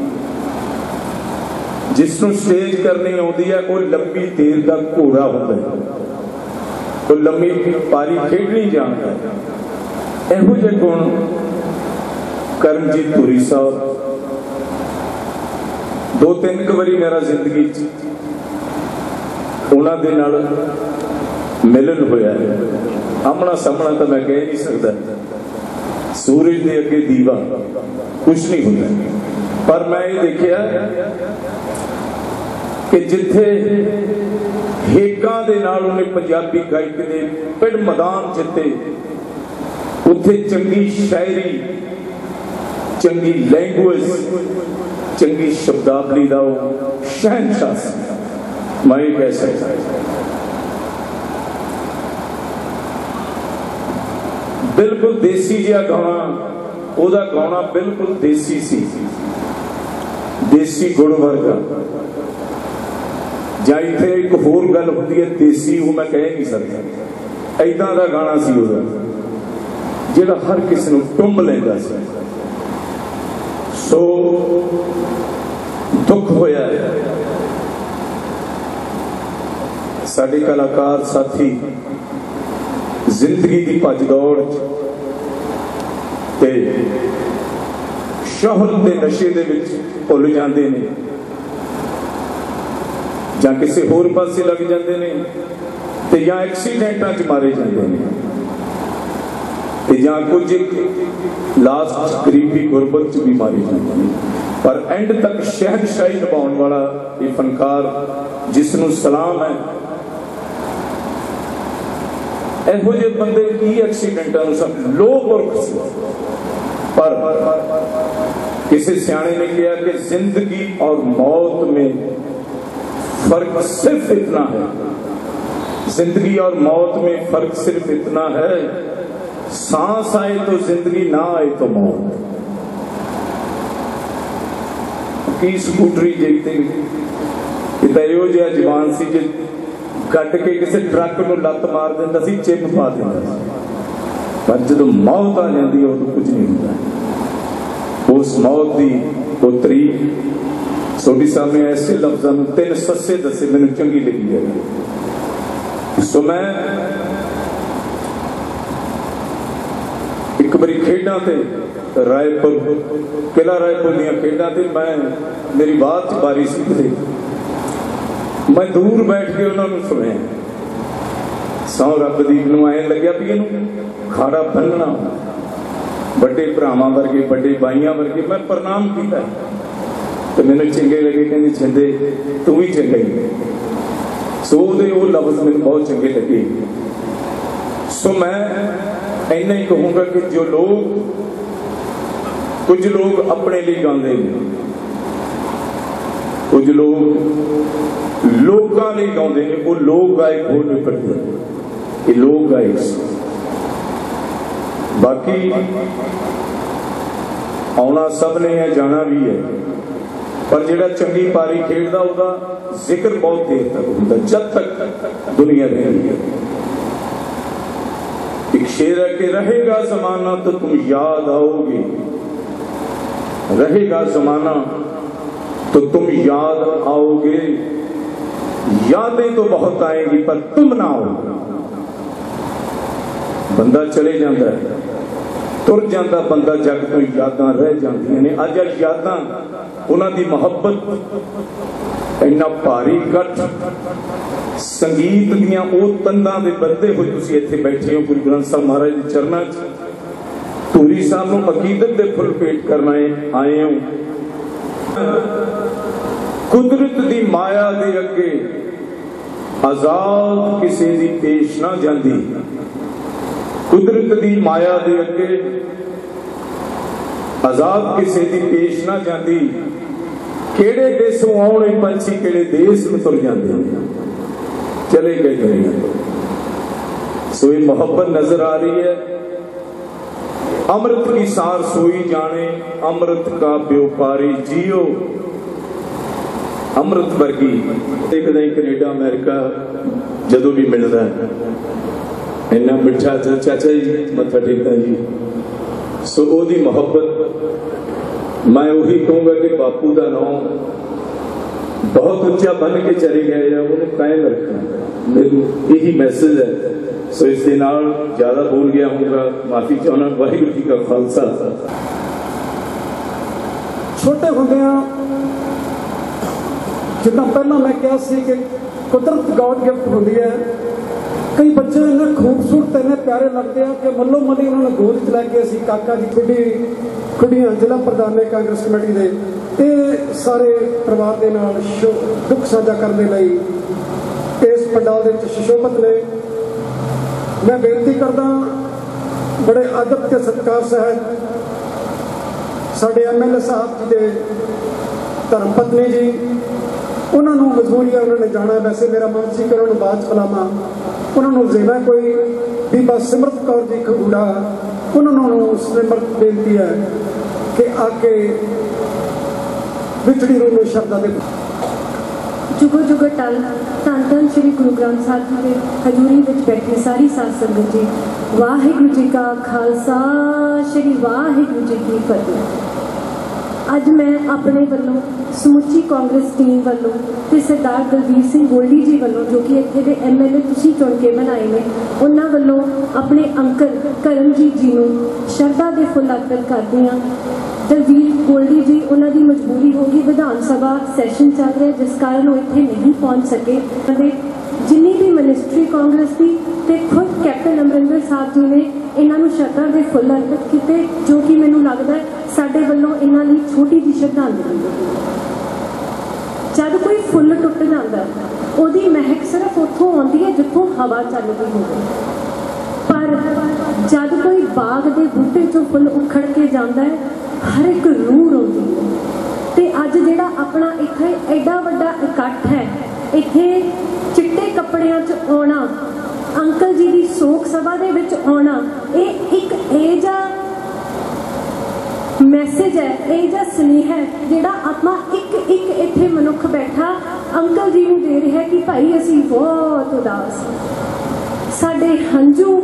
ਜਿਸ ਨੂੰ ਸਟੇਜ ਕਰਨੀ ਆਉਂਦੀ ਹੈ ਉਹ ਲੰਬੀ ਦੇਰ ਦਾ ਘੋੜਾ ਹੁੰਦਾ ਹੈ। ਉਹ ਲੰਮੀ ਪਾਰੀ ਖੇਡਣੀ ਜਾਣਦਾ। ਹੈ ਇਹੋ ਜਿਹੇ ਗੁਣ ਕਰਮਜੀਤ ਪੁਰੀ ਸਾਹਿਬ। ਦੋ ਤਿੰਨ ਕੁ ਵਾਰੀ ਮੇਰਾ ਜ਼ਿੰਦਗੀ 'ਚ ਉਹਨਾਂ ਦੇ ਨਾਲ ਮਿਲਨ ਹੋਇਆ ਹੈ। ਆਮਣਾ ਸਾਹਮਣਾ ਤਾਂ ਮੈਂ ਕਹਿ ਨਹੀਂ ਸਕਦਾ। ਸੂਰਜ ਦੇ ਅੱਗੇ ਦੀਵਾ ਕੁਝ ਨਹੀਂ ਹੁੰਦਾ। ਪਰ ਮੈਂ ਇਹ ਦੇਖਿਆ ਕਿ ਜਿੱਥੇ ਹੇਕਾਂ ਦੇ ਨਾਲ ਉਹਨੇ ਪੰਜਾਬੀ ਗਾਇਕ ਦੇ ਪਿੰਡ ਮੈਦਾਨ ਜਿੱਤੇ, ਉੱਥੇ ਚੰਗੀ ਸ਼ਾਇਰੀ, ਚੰਗੀ ਲੈਂਗੁਏਜ ਚੰਗੀ ਸ਼ਬਦਾਵਲੀ ਦਾ ਉਹ ਸ਼ਹਿਨਸ਼ਾਹ ਸੀ। ਮੈਂ ਇਹ ਕਹਿ ਸਕਦਾ ਬਿਲਕੁਲ ਦੇਸੀ ਜਿਹਾ ਗਾਣਾ, ਉਹਦਾ ਗਾਣਾ ਬਿਲਕੁਲ ਦੇਸੀ ਸੀ। ਦੇਸੀ ਗੁਣ ਵਰਗਾ। ਜਾਂ ਇੱਥੇ ਇੱਕ ਹੋਰ ਗੱਲ ਹੁੰਦੀ ਹੈ, ਦੇਸੀ, ਉਹ ਮੈਂ ਕਹਿ ਨਹੀਂ ਸਕਦਾ। ਐਦਾਂ ਦਾ ਗਾਣਾ ਸੀ ਉਹਦਾ, ਜਿਹੜਾ ਹਰ ਕਿਸ ਨੂੰ ਟੁੰਬ ਲੈਂਦਾ ਸੀ। ਸੋ, ਦੁੱਖ ਹੋਇਆ ਸਾਡੇ ਕਲਾਕਾਰ ਸਾਥੀ, ਜ਼ਿੰਦਗੀ ਦੀ ਭੱਜ ਦੌੜ ਤੇ ਸ਼ਹਰ ਦੇ ਨਸ਼ੇ ਦੇ ਵਿੱਚ ਭੁੱਲ ਜਾਂਦੇ ਨੇ। ਜਾਂ ਕਿਸੇ ਹੋਰ ਪਾਸੇ ਲੱਗ ਜਾਂਦੇ ਨੇ ਤੇ ਜਾਂ ਐਕਸੀਡੈਂਟਾਂ 'ਚ ਮਾਰੇ ਜਾਂਦੇ ਨੇ ਤੇ ਜਾਂ ਕੁਝ ਲਾਸਟ ਗਰੀਬੀ ਗੁਰਬਤ 'ਚ ਵੀ ਮਾਰੇ ਜਾਂਦੇ ਨੇ। ਪਰ ਐਂਡ ਤੱਕ ਸ਼ਹਿਨਸ਼ਾਹੀ ਨਿਭਾਉਣ ਵਾਲਾ ਇਹ ਫਨਕਾਰ ਜਿਸ ਨੂੰ ਸਲਾਮ ਹੈ, ਇਹੋ ਜਿਹੇ ਬੰਦੇ ਕੀ ਐਕਸੀਡੈਂਟਾਂ ਨੂੰ ਸਭ ਲੋਕ ਔਰ ਪਰ ਕਿਸੇ ਸਿਆਣੇ ਨੇ ਕਿਹਾ ਕਿ ਜ਼ਿੰਦਗੀ ਔਰ ਮੌਤ ਮੇਂ فرق صرف اتنا ہے۔ زندگی اور موت میں فرق صرف اتنا ہے۔ سانس آئے تو زندگی نہ آئے تو موت۔ کی اسکوٹری جیتے ਇਹੋ ਜਿਹਾ ਜਵਾਨ ਸੀ ਜੇ ਕੱਟ ਕੇ ਕਿਸੇ ਟਰੱਕ ਨੂੰ ਲੱਤ ਮਾਰ ਦਿੰਦਾ ਸੀ ਚਿੱਪ ਪਾ ਦਿੰਦਾ ਪਰ ਜਦੋਂ ਮੌਤ ਆ ਜਾਂਦੀ ਉਹ ਕੁਝ ਨਹੀਂ ਹੁੰਦਾ ਉਸ ਮੌਤ ਦੀ ਉਹ ਤਰੀਕ ਸੋਢੀ ਸਾਹਿਬ ਨੇ ਐਸੇ ਲਫ਼ਜ਼ਾਂ ਨੂੰ ਤਿੰਨ ਸੱਸੇ ਦੱਸੇ, ਮੈਨੂੰ ਚੰਗੀ ਲੱਗੀ ਹੈ। ਸੋ ਮੈਂ ਇੱਕ ਵਾਰੀ ਖੇਡਾਂ ਤੇ, ਰਾਏਪੁਰ ਕਿਲਾ ਰਾਏਪੁਰ ਦੀਆਂ ਖੇਡਾਂ ਤੇ ਮੈਂ, ਮੇਰੀ ਬਾਤ ਚ ਬਾਰੀ ਸੀ ਤੇ ਮੈਂ ਦੂਰ ਬੈਠ ਕੇ ਉਹਨਾਂ ਨੂੰ ਸੁਣਿਆ। ਸੌ ਰੱਬ ਦੀ ਨੂੰ ਐਂ ਲੱਗਿਆ ਵੀ ਇਹਨੂੰ ਖਾੜਾ ਬੰਨਣਾ। ਵੱਡੇ ਭਰਾਵਾਂ ਵਰਗੇ, ਵੱਡੇ ਬਾਈਆਂ ਵਰਗੇ ਮੈਂ ਪ੍ਰਣਾਮ ਕੀਤਾ। ਤੇ ਮੈਨੂੰ ਚੰਗੇ ਲੱਗੇ, ਕਹਿੰਦੇ ਛਿੰਦੇ ਤੂੰ ਵੀ ਚੰਗਾ ਹੀ ਸੋ ਉਹਦੇ ਉਹ ਲਫ਼ਜ਼ ਮੈਨੂੰ ਬਹੁਤ ਚੰਗੇ ਲੱਗੇ। ਸੋ ਮੈਂ ਇੰਨਾ ਹੀ ਕਹੂੰਗਾ ਕਿ ਜੋ ਲੋਕ, ਕੁਝ ਲੋਕ ਆਪਣੇ ਲਈ ਗਾਉਂਦੇ ਨੇ, ਕੁਝ ਲੋਕ ਲੋਕਾਂ ਲਈ ਗਾਉਂਦੇ ਨੇ, ਉਹ ਲੋਕ ਗਾਇਕ ਹੋ ਨਹੀਂ ਪੜਦੇ ਇਹ ਲੋਕ ਗਾਇਕ ਸੀ। ਬਾਕੀ ਆਉਣਾ ਸਭ ਨੇ ਹੈ, ਜਾਣਾ ਵੀ ਹੈ। پر جڑا چنگی پاری کھیلتا ہوگا، ذکر بہت دیر تک ہوتا، جب تک دنیا رہی ہے ایک شیر ہے کہ رہے گا زمانہ تو تم یاد آؤ گے۔ رہے گا زمانہ تو تم یاد آؤ گے۔ یادیں تو بہت آئیں گی، پر تم نہ آؤ۔ بندہ چلے جاتا ہے۔ ਤੁਰ ਜਾਂਦਾ ਬੰਦਾ ਜਗ ਤੋਂ ਯਾਦਾਂ ਰਹਿ ਜਾਂਦੀਆਂ ਨੇ। ਅੱਜ ਇਹ ਯਾਦਾਂ, ਉਹਨਾਂ ਦੀ ਮੁਹੱਬਤ ਇੰਨਾ ਭਾਰੀ ਇਕੱਠ। ਸੰਗੀਤ ਦੀਆਂ ਉਹ ਤੰਦਾਂ ਦੇ ਬੰਦੇ ਹੋਏ ਤੁਸੀਂ ਇੱਥੇ ਬੈਠੇ ਹੋ ਗੁਰੂ ਗ੍ਰੰਥ ਸਾਹਿਬ ਮਹਾਰਾਜ ਦੇ ਚਰਨਾਂ 'ਚ। ਧੂਰੀ ਸਾਹਿਬ ਨੂੰ ਅਕੀਦਤ ਦੇ ਫੁੱਲ ਭੇਟ ਕਰਨ ਆਏ ਹੋ। ਕੁਦਰਤ ਦੀ ਮਾਇਆ ਦੇ ਅੱਗੇ ਆਜ਼ਾਦ ਕਿਸੇ ਦੀ ਪੇਸ਼ ਨਾ ਜਾਂਦੀ। ਕੁਦਰਤ ਦੀ ਮਾਇਆ ਦੇ ਅੱਗੇ ਆਜ਼ਾਦ ਕਿਸੇ ਦੀ ਪੇਸ਼ ਨਾ ਜਾਂਦੀ, ਕਿਹੜੇ ਦੇਸੋਂ ਆਉਣੇ ਪੰਛੀ, ਕਿਹੜੇ ਦੇਸ ਨੂੰ ਤੁਰ ਜਾਂਦੇ ਚਲੇ ਗਏ ਦੁਨੀਆ ਸੋ ਇਹ ਮੁਹੱਬਤ ਨਜ਼ਰ ਆ ਰਹੀ ਹੈ। ਅੰਮ੍ਰਿਤ ਕੀ ਸਾਰ ਸੋਈ ਜਾਣੇ, ਅੰਮ੍ਰਿਤ ਕਾ ਵਿਉਪਾਰੀ ਜੀਓ। ਅੰਮ੍ਰਿਤ ਵਰਗੀ ਦੇਖਦਾ ਹੀ ਕੈਨੇਡਾ ਅਮਰੀਕਾ ਜਦੋਂ ਵੀ ਮਿਲਦਾ ਇੰਨਾ ਮਿੱਠਾ ਤੇ ਚਾਚਾ ਜੀ, ਮੱਥਾ ਟੇਕਦਾ ਜੀ। ਸੋ ਉਹਦੀ ਮੁਹੱਬਤ, ਮੈਂ ਉਹੀ ਕਹੂੰਗਾ ਕਿ ਬਾਪੂ ਦਾ ਨਾਮ ਬਹੁਤ ਉੱਚਾ ਬਣ ਕੇ ਚਲੇ ਗਏ ਆ ਉਹਨੂੰ ਕਾਇਮ ਰੱਖਣਾ। ਮੈਨੂੰ ਇਹੀ ਮੈਸੇਜ ਹੈ। ਸੋ ਇਸ ਦੇ ਨਾਲ ਜ਼ਿਆਦਾ ਬੋਲ ਗਿਆ ਹੋਊਗਾ ਮਾਫੀ ਚਾਹਣਾ ਵਾਹਿਗੁਰੂ ਜੀ ਕਾ ਖਾਲਸਾ। ਛੋਟੇ ਹੁੰਦਿਆਂ ਜਿੱਦਾਂ ਪਹਿਲਾਂ ਮੈਂ ਕਿਹਾ ਸੀ ਕਿ ਕੁਦਰਤ ਗੋਡ ਗਿਫਟ ਹੁੰਦੀ ਹੈ ਕਈ ਬੱਚੇ ਇੰਨੇ ਖੂਬਸੂਰਤ, ਇੰਨੇ ਪਿਆਰੇ ਲੱਗਦੇ ਆ ਕਿ ਮੱਲੋ ਮੱਲੀ ਉਹਨਾਂ ਨੂੰ ਗੋਦ ਚ ਲੈ ਕੇ ਅਸੀਂ ਕਾਕਾ ਜੀ ਖੁੱਡੀ, ਖੁੱਡੀਆਂ ਜ਼ਿਲ੍ਹਾ ਪ੍ਰਧਾਨ ਨੇ ਕਾਂਗਰਸ ਕਮੇਟੀ ਦੇ ਇਹ ਸਾਰੇ ਪਰਿਵਾਰ ਦੇ ਨਾਲ ਸ਼ੋ- ਦੁੱਖ ਸਾਂਝਾ ਕਰਨ ਦੇ ਲਈ ਇਸ ਪੰਡਾਲ ਦੇ ਵਿੱਚ ਸ਼ਿਸ਼ੋਭਤ ਨੇ। ਮੈਂ ਬੇਨਤੀ ਕਰਦਾ, ਬੜੇ ਅਦਬ ਤੇ ਸਤਿਕਾਰ ਸਹਿਤ ਸਾਡੇ ਐਮਐਲਏ ਸਾਹਿਬ ਜੀ ਦੇ ਧਰਮ ਪਤਨੀ ਜੀ, ਉਹਨਾਂ ਨੂੰ ਮਜਬੂਰੀ ਉਹਨਾਂ ਨੇ ਜਾਣਾ ਵੈਸੇ ਮੇਰਾ ਮਨ ਸੀ ਕਿ ਉਹਨਾਂ ਨੂੰ ਬਾਅਦ ਚ ਬੁਲਾਵਾਂ। ਉਹਨਾਂ ਨੂੰ ਜ਼ੇਨਾ ਕੋਈ ਬੀਬਾ ਸਿਮਰਤ ਕੌਰ ਜੀ ਖੰਗੂੜਾ ਉਹਨਾਂ ਨੂੰ ਸਿਮਰਤ ਬੇਨਤੀ ਹੈ ਕਿ ਆ ਕੇ ਰੂਹ ਨੂੰ ਸ਼ਰਧਾ ਦੇ ਜੁਗੋ ਜੁਗੋ ਟਲ ਧੰਨ ਧੰਨ ਸ੍ਰੀ ਗੁਰੂ ਗ੍ਰੰਥ ਸਾਹਿਬ ਜੀ ਦੇ ਹਜ਼ੂਰੀ ਵਿੱਚ ਬੈਠੀ ਸਾਰੀ ਸਾਧ ਸੰਗਤ ਜੀ। ਵਾਹਿਗੁਰੂ ਜੀ ਕਾ ਖਾਲਸਾ, ਸ੍ਰੀ ਵਾਹਿਗੁਰੂ ਜੀ ਕੀ ਫਤਿਹ। ਅੱਜ ਮੈਂ ਆਪਣੇ ਵੱਲੋਂ ਸਮੁੱਚੀ ਕਾਂਗਰਸ ਟੀਮ ਵੱਲੋਂ ਤੇ ਸਰਦਾਰ ਦਲਵੀਰ ਸਿੰਘ ਗੋਲਡੀ ਜੀ ਵੱਲੋਂ, ਜੋ ਕਿ ਇੱਥੇ ਦੇ ਐਮਐਲਏ ਤੁਸੀਂ ਚੁਣ ਕੇ ਬਣਾਏ ਨੇ, ਉਹਨਾਂ ਵੱਲੋਂ ਆਪਣੇ ਅੰਕਲ ਕਰਮਜੀਤ ਜੀ ਨੂੰ ਸ਼ਰਧਾ ਦੇ ਫੁੱਲ ਅਰਪਣ ਕਰਦੇ ਹਾਂ। ਦਲਵੀਰ ਗੋਲਡੀ ਜੀ, ਉਹਨਾਂ ਦੀ ਮਜਬੂਰੀ ਹੋ ਗਈ, ਵਿਧਾਨ ਸਭਾ ਸੈਸ਼ਨ ਚੱਲ ਰਿਹਾ, ਜਿਸ ਕਾਰਨ ਉਹ ਇੱਥੇ ਨਹੀਂ ਪਹੁੰਚ ਸਕੇ। ਅਤੇ ਜਿੰਨੀ ਵੀ ਮਿਨਿਸਟਰੀ ਕਾਂਗਰਸ ਦੀ ਤੇ ਖੁਦ ਕੈਪਟਨ ਅਮਰਿੰਦਰ ਸਾਹਿਬ ਜੀ ਨੇ ਇਹਨਾਂ ਨੂੰ ਸ਼ਰਧਾ ਦੇ ਫੁੱਲ ਅਰਪਿਤ ਕੀਤੇ, ਜੋ ਕਿ ਮੈਨੂੰ ਲੱਗਦਾ ਹੈ ਸਾਡੇ ਵੱਲੋਂ ਇਹਨਾਂ ਲਈ ਛੋਟੀ ਜਿਹੀ ਸ਼ਰਧਾਂਜਲੀ ਜਦ ਕੋਈ ਫੁੱਲ ਟੁੱਟ ਜਾਂਦਾ, ਉਹਦੀ ਮਹਿਕ ਸਿਰਫ ਉੱਥੋਂ ਆਉਂਦੀ ਹੈ ਜਿੱਥੋਂ ਹਵਾ ਚੱਲਦੀ ਹੋਵੇ। ਪਰ ਜਦ ਕੋਈ ਬਾਗ ਦੇ ਬੂਟੇ ਚੋਂ ਫੁੱਲ ਉਖੜ ਕੇ ਜਾਂਦਾ ਹੈ, ਹਰ ਇੱਕ ਰੂਹ ਰੋਂਦੀ ਹੈ। ਤੇ ਅੱਜ ਜਿਹੜਾ ਆਪਣਾ ਇੱਥੇ ਐਡਾ ਵੱਡਾ ਇਕੱਠ ਹੈ, ਇੱਥੇ ਚਿੱਟੇ ਕੱਪੜਿਆਂ 'ਚ ਆਉਣਾ, ਅੰਕਲ ਜੀ ਦੀ ਸੋਕ ਸਭਾ ਦੇ ਵਿੱਚ ਆਉਣਾ, ਇਹ ਇੱਕ ਇਹ ਜਿਹਾ ਮੈਸੇਜ ਹੈ, ਇਹ ਜਿਹਾ ਸੁਨੇਹਾ ਹੈ, ਜਿਹੜਾ ਆਪਾਂ ਇੱਕ ਇੱਕ ਇੱਥੇ ਮਨੁੱਖ ਬੈਠਾ ਅੰਕਲ ਜੀ ਨੂੰ ਦੇ ਰਿਹਾ ਕਿ ਭਾਈ ਅਸੀਂ ਬਹੁਤ ਉਦਾਸ ਸਾਡੇ ਹੰਝੂ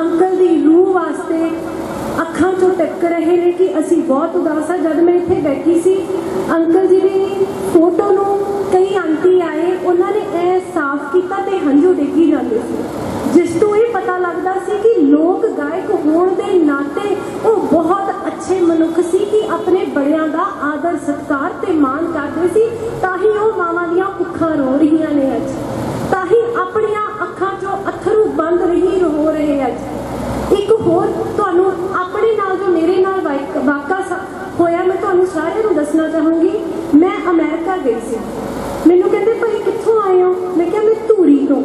ਅੰਕਲ ਦੀ ਰੂਹ ਵਾਸਤੇ ਅੱਖਾਂ ਚੋਂ ਟੱਕ ਰਹੇ ਨੇ ਕਿ ਅਸੀਂ ਬਹੁਤ ਉਦਾਸ ਆ ਜਦ ਮੈਂ ਇੱਥੇ ਬੈਠੀ ਸੀ, ਅੰਕਲ ਜੀ ਦੀ ਫੋਟੋ ਨੂੰ ਕਈ ਆਂਟੀ ਆਏ, ਉਹਨਾਂ ਨੇ ਇਹ ਸਾਫ਼ ਕੀਤਾ ਤੇ ਹੰਝੂ ਡਿੱਗੀ ਜਾਂਦੇ ਸੀ। ਜਿਸ ਤੋਂ ਇਹ ਪਤਾ ਲੱਗਦਾ ਸੀ ਕਿ ਲੋਕ ਗਾਇਕ ਹੋਣ ਦੇ ਨਾਤੇ ਉਹ ਬਹੁਤ ਅੱਛੇ ਮਨੁੱਖ ਸੀ ਕਿ ਆਪਣੇ ਬੜਿਆਂ ਦਾ ਆਦਰ, ਸਤਿਕਾਰ ਤੇ ਮਾਣ ਕਰਦੇ ਸੀ, ਤਾਂ ਹੀ ਉਹ ਮਾਵਾਂ ਦੀਆਂ ਅੱਖਾਂ ਰੋ ਰਹੀਆਂ ਨੇ ਅੱਜ। ਤਾਂ ਹੀ ਆਪਣੀਆਂ ਅੱਖਾਂ 'ਚੋਂ ਅਥਰੂ ਬੰਦ ਰਹੀ ਹੋ ਰਹੇ ਅੱਜ। ਇੱਕ ਹੋਰ ਤੁਹਾਨੂੰ ਆਪਣੇ ਨਾਲ ਜੋ ਮੇਰੇ ਨਾਲ ਵਾਕਾ ਸ- ਹੋਇਆ, ਮੈਂ ਤੁਹਾਨੂੰ ਸਾਰਿਆਂ ਨੂੰ ਦੱਸਣਾ ਚਾਹੂੰਗੀ। ਮੈਂ ਅਮਰੀਕਾ ਗਈ ਸੀ। ਮੈਨੂੰ ਕਹਿੰਦੇ, ਭਾਈ ਕਿੱਥੋਂ ਆਏ ਹੋ? ਮੈਂ ਕਿਹਾ, ਮੈਂ ਧੂਰੀ ਤੋਂ।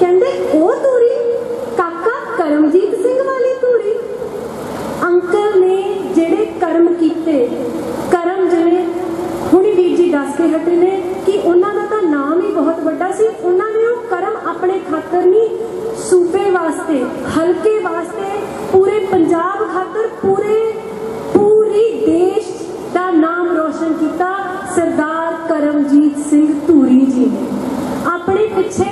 ਕਹਿੰਦੇ, ਉਹ ਧੂਰੀ ਕਾਕਾ ਕਰਮਜੀਤ ਸਿੰਘ ਵਾਲੀ ਧੂਰੀ। ਅੰਕਲ ਨੇ ਜਿਹੜੇ ਕਰਮ ਕੀਤੇ, ਕਰਮ ਜਿਵੇਂ ਹੁਣੀ ਵੀਰ ਜੀ ਦੱਸ ਕੇ ਹਟੇ ਨੇ ਕਿ ਉਹਨਾਂ ਦਾ ਤਾਂ ਨਾਮ ਹੀ ਬਹੁਤ ਵੱਡਾ ਸੀ, ਉਹਨਾਂ ਨੇ ਉਹ ਕਰਮ ਆਪਣੇ ਖਾਤਰ ਨਹੀਂ, ਸੂਬੇ ਵਾਸਤੇ, ਹਲਕੇ ਵਾਸਤੇ, ਪੂਰੇ ਪੰਜਾਬ ਖਾਤਰ, ਪੂਰੇ, ਪੂਰੀ ਦੇਸ਼ ਦਾ ਨਾਮ ਰੋਸ਼ਨ ਕੀਤਾ ਸਰਦਾਰ ਕਰਮਜੀਤ ਸਿੰਘ ਧੂਰੀ ਜੀ ਨੇ। ਆਪਣੇ ਪਿੱਛੇ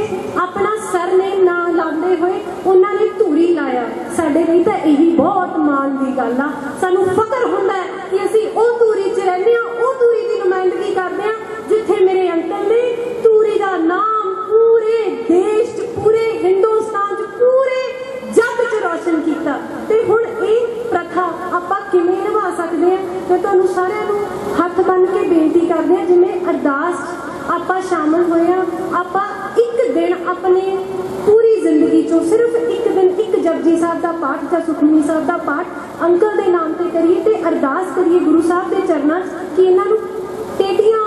ਆਪਣਾ ਸਰਨੇਮ ਨਾ ਲਾਉਂਦੇ ਹੋਏ ਉਹਨਾਂ ਨੇ ਧੂਰੀ ਲਾਇਆ। ਸਾਡੇ ਲਈ ਤਾਂ ਇਹੀ ਬਹੁਤ ਮਾਣ ਦੀ ਗੱਲ ਆ। ਸਾਨੂੰ ਫਖਰ ਹੁੰਦਾ ਹੈ ਕਿ ਅਸੀਂ ਉਹ ਧੂਰੀ 'ਚ ਰਹਿੰਦੇ ਆ ਉਹ ਧੂਰੀ ਦੀ ਨੁਮਾਇੰਦਗੀ ਕਰਦੇ ਆ ਜਿੱਥੇ ਮੇਰੇ ਅੰਕਲ ਨੇ ਧੂਰੀ ਦਾ ਨਾਮ ਪੂਰੇ ਦੇਸ਼ 'ਚ, ਪੂਰੇ ਹਿੰਦੁਸਤਾਨ 'ਚ, ਪੂਰੇ ਜੱਗ 'ਚ ਰੋਸ਼ਨ ਕੀਤਾ। ਤੇ ਹੁਣ ਇਹ ਪ੍ਰਥਾ ਆਪਾਂ ਕਿਵੇਂ ਨਿਭਾ ਸਕਦੇ ਆ ਮੈਂ ਤੁਹਾਨੂੰ ਸਾਰਿਆਂ ਨੂੰ ਹੱਥ ਬੰਨ ਕੇ ਬੇਨਤੀ ਕਰਦੇ ਆ ਜਿਵੇਂ ਅਰਦਾਸ ਆਪਾਂ ਸ਼ਾਮਲ ਹੋਏ ਆ ਆਪਾਂ ਇੱਕ ਦਿਨ ਆਪਣੇ ਪੂਰੀ ਜ਼ਿੰਦਗੀ ਚੋਂ ਸਿਰਫ ਇੱਕ ਦਿਨ ਇੱਕ ਜਪਜੀ ਸਾਹਿਬ ਦਾ ਪਾਠ ਜਾਂ ਸੁਖਮਨੀ ਸਾਹਿਬ ਦਾ ਪਾਠ ਅੰਕਲ ਦੇ ਨਾਮ ਤੇ ਕਰੀਏ ਤੇ ਅਰਦਾਸ ਕਰੀਏ ਗੁਰੂ ਸਾਹਿਬ ਦੇ ਚਰਨਾਂ ਕਿ ਇਹਨਾਂ ਨੂੰ ਟੇਡੀਆਂ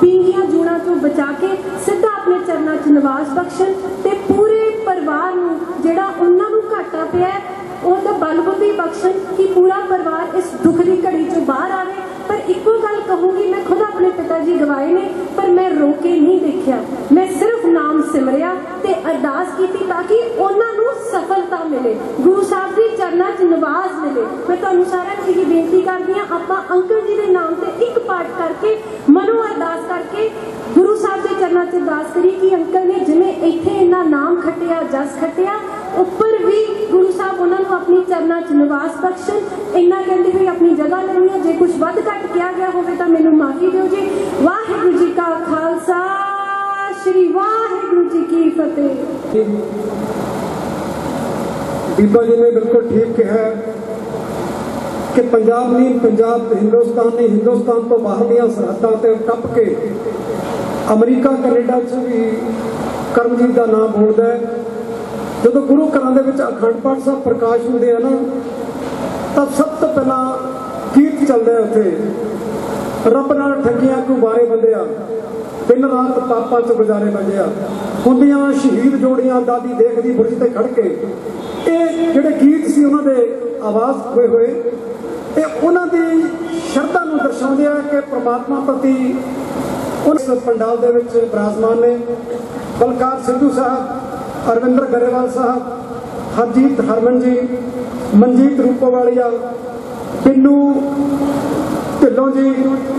ਬੀਂਗੀਆਂ ਜੂਣਾ ਤੋਂ ਬਚਾ ਕੇ ਸਿੱਧਾ ਆਪਣੇ ਚਰਨਾਂ 'ਚ ਨਿਵਾਸ ਬਖਸ਼ਣ ਤੇ ਪੂਰੇ ਪਰਿਵਾਰ ਨੂੰ ਜਿਹੜਾ ਉਹਨਾਂ ਨੂੰ ਘਾਟਾ ਪਿਆ ਹੈ, ਉਹ ਬਲਬੁੱਧੀ ਬਖਸ਼ਣ ਕਿ ਪੂਰਾ ਪਰਿਵਾਰ ਇਸ ਦੁੱਖ ਦੀ ਘੜੀ 'ਚੋਂ ਬਾਹਰ ਆਵੇ ਪਰ ਇੱਕੋ ਗੱਲ ਕਹੂੰਗੀ ਮੈਂ ਖੁਦ ਆਪਣੇ ਪਿਤਾ ਜੀ ਗਵਾਏ ਨੇ, ਪਰ ਮੈਂ ਰੋ ਕੇ ਨਹੀਂ ਦੇਖਿਆ। ਮੈਂ ਸਿਰਫ ਨਾਮ ਸਿਮਰਿਆ ਤੇ ਅਰਦਾਸ ਕੀਤੀ ਤਾਂ ਕਿ ਉਹਨਾਂ ਨੂੰ ਸਫਲਤਾ ਮਿਲੇ। ਗੁਰੂ ਸਾਹਿਬ ਦੇ ਚਰਨਾਂ 'ਚ ਨਿਵਾਸ ਮਿਲੇ। ਮੈਂ ਤੁਹਾਨੂੰ ਸਾਰਿਆਂ ਨੂੰ ਇਹ ਬੇਨਤੀ ਕਰਦੀ ਹਾਂ, ਆਪਾਂ ਅੰਕਲ ਜੀ ਦੇ ਨਾਮ ਤੇ ਇੱਕ ਪਾਠ ਕਰਕੇ, ਮਨੋ ਅਰਦਾਸ ਕਰਕੇ ਗੁਰੂ ਸਾਹਿਬ ਦੇ ਚਰਨਾਂ 'ਚ ਅਰਦਾਸ ਕਰੀ ਕਿ ਅੰਕਲ ਨੇ ਜਿਵੇਂ ਇੱਥੇ ਇਹਨਾਂ ਨਾਮ ਖੱਟਿਆ, ਜਸ ਖੱਟਿਆ, ਉੱਪਰ ਵੀ ਗੁਰੂ ਸਾਹਿਬ, ਉਹਨਾਂ ਨੂੰ ਆਪਣੀ ਚਰਨਾਂ 'ਚ ਨਿਵਾਸ ਬਖਸ਼ਣ। ਇੰਨਾ ਕਹਿੰਦੇ ਹੋਏ ਆਪਣੀ ਜਗ੍ਹਾ ਲੈਣੀ ਹੈ ਜੇ ਕੁਝ ਵੱਧ ਘੱਟ ਕਿਹਾ ਗਿਆ ਹੋਵੇ ਤਾਂ ਮੈਨੂੰ ਮਾਫੀ ਦਿਓ ਜੀ। ਵਾਹਿਗੁਰੂ ਜੀ ਕਾ ਖਾਲਸਾ, ਸ੍ਰੀ ਵਾਹਿਗੁਰੂ ਜੀ ਕੀ ਫਤਿਹ। ਬੀਬਾ ਜੀ ਨੇ ਬਿਲਕੁਲ ਠੀਕ ਕਿਹਾ ਕਿ ਪੰਜਾਬ ਨਹੀਂ ਪੰਜਾਬ ਹਿੰਦੁਸਤਾਨ ਨਹੀਂ ਹਿੰਦੁਸਤਾਨ ਤੋਂ ਬਾਹਰਲੀਆਂ ਸਰਹੱਦਾਂ ਤੇ ਟੱਪ ਕੇ ਅਮਰੀਕਾ, ਕੈਨੇਡਾ 'ਚ ਵੀ ਕਰਮਜੀਤ ਦਾ ਨਾਮ ਬੋਲਦਾ ਹੈ। ਜਦੋਂ ਗੁਰੂ ਘਰਾਂ ਦੇ ਵਿੱਚ ਅਖੰਡ ਪਾਠ ਸਾਹਿਬ ਪ੍ਰਕਾਸ਼ ਹੁੰਦੇ ਆ ਨਾ, ਤਾਂ ਸਭ ਤੋਂ ਪਹਿਲਾਂ ਕੀਰਤ ਚੱਲਦਾ ਉੱਥੇ। ਰੱਬ ਨਾਲ ਠੱਗੀਆਂ ਕੋ ਬਾਰੇ ਆ? ਦਿਨ ਰਾਤ ਪਾਪਾਂ ਚ ਗੁਜ਼ਾਰੇ ਬੰਦੇ ਆ। ਹੁੰਦੀਆਂ ਸ਼ਹੀਦ ਜੋੜੀਆਂ ਦਾਦੀ ਦੇਖਦੀ ਬੁਰਜ ਤੇ ਖੜ ਕੇ। ਇਹ ਜਿਹੜੇ ਗੀਤ ਸੀ ਉਹਨਾਂ ਦੇ ਆਵਾਜ਼ ਹੋਏ ਹੋਏ ਇਹ ਉਹਨਾਂ ਦੀ ਸ਼ਰਧਾ ਨੂੰ ਦਰਸਾਉਂਦੇ ਆ ਕਿ ਪ੍ਰਮਾਤਮਾ ਪ੍ਰਤੀ ਉਸ ਪੰਡਾਲ ਦੇ ਵਿੱਚ ਬਰਾਜਮਾਨ ਨੇ। ਬਲਕਾਰ ਸਿੱਧੂ ਸਾਹਿਬ ਅਰਵਿੰਦਰ ਗਰੇਵਾਲ ਸਾਹਿਬ, ਹਰਜੀਤ ਹਰਮਨ ਜੀ, ਮਨਜੀਤ ਰੂਪੋਵਾਲੀਆ ਪਿੰਨੂ ਢਿੱਲੋਂ ਜੀ,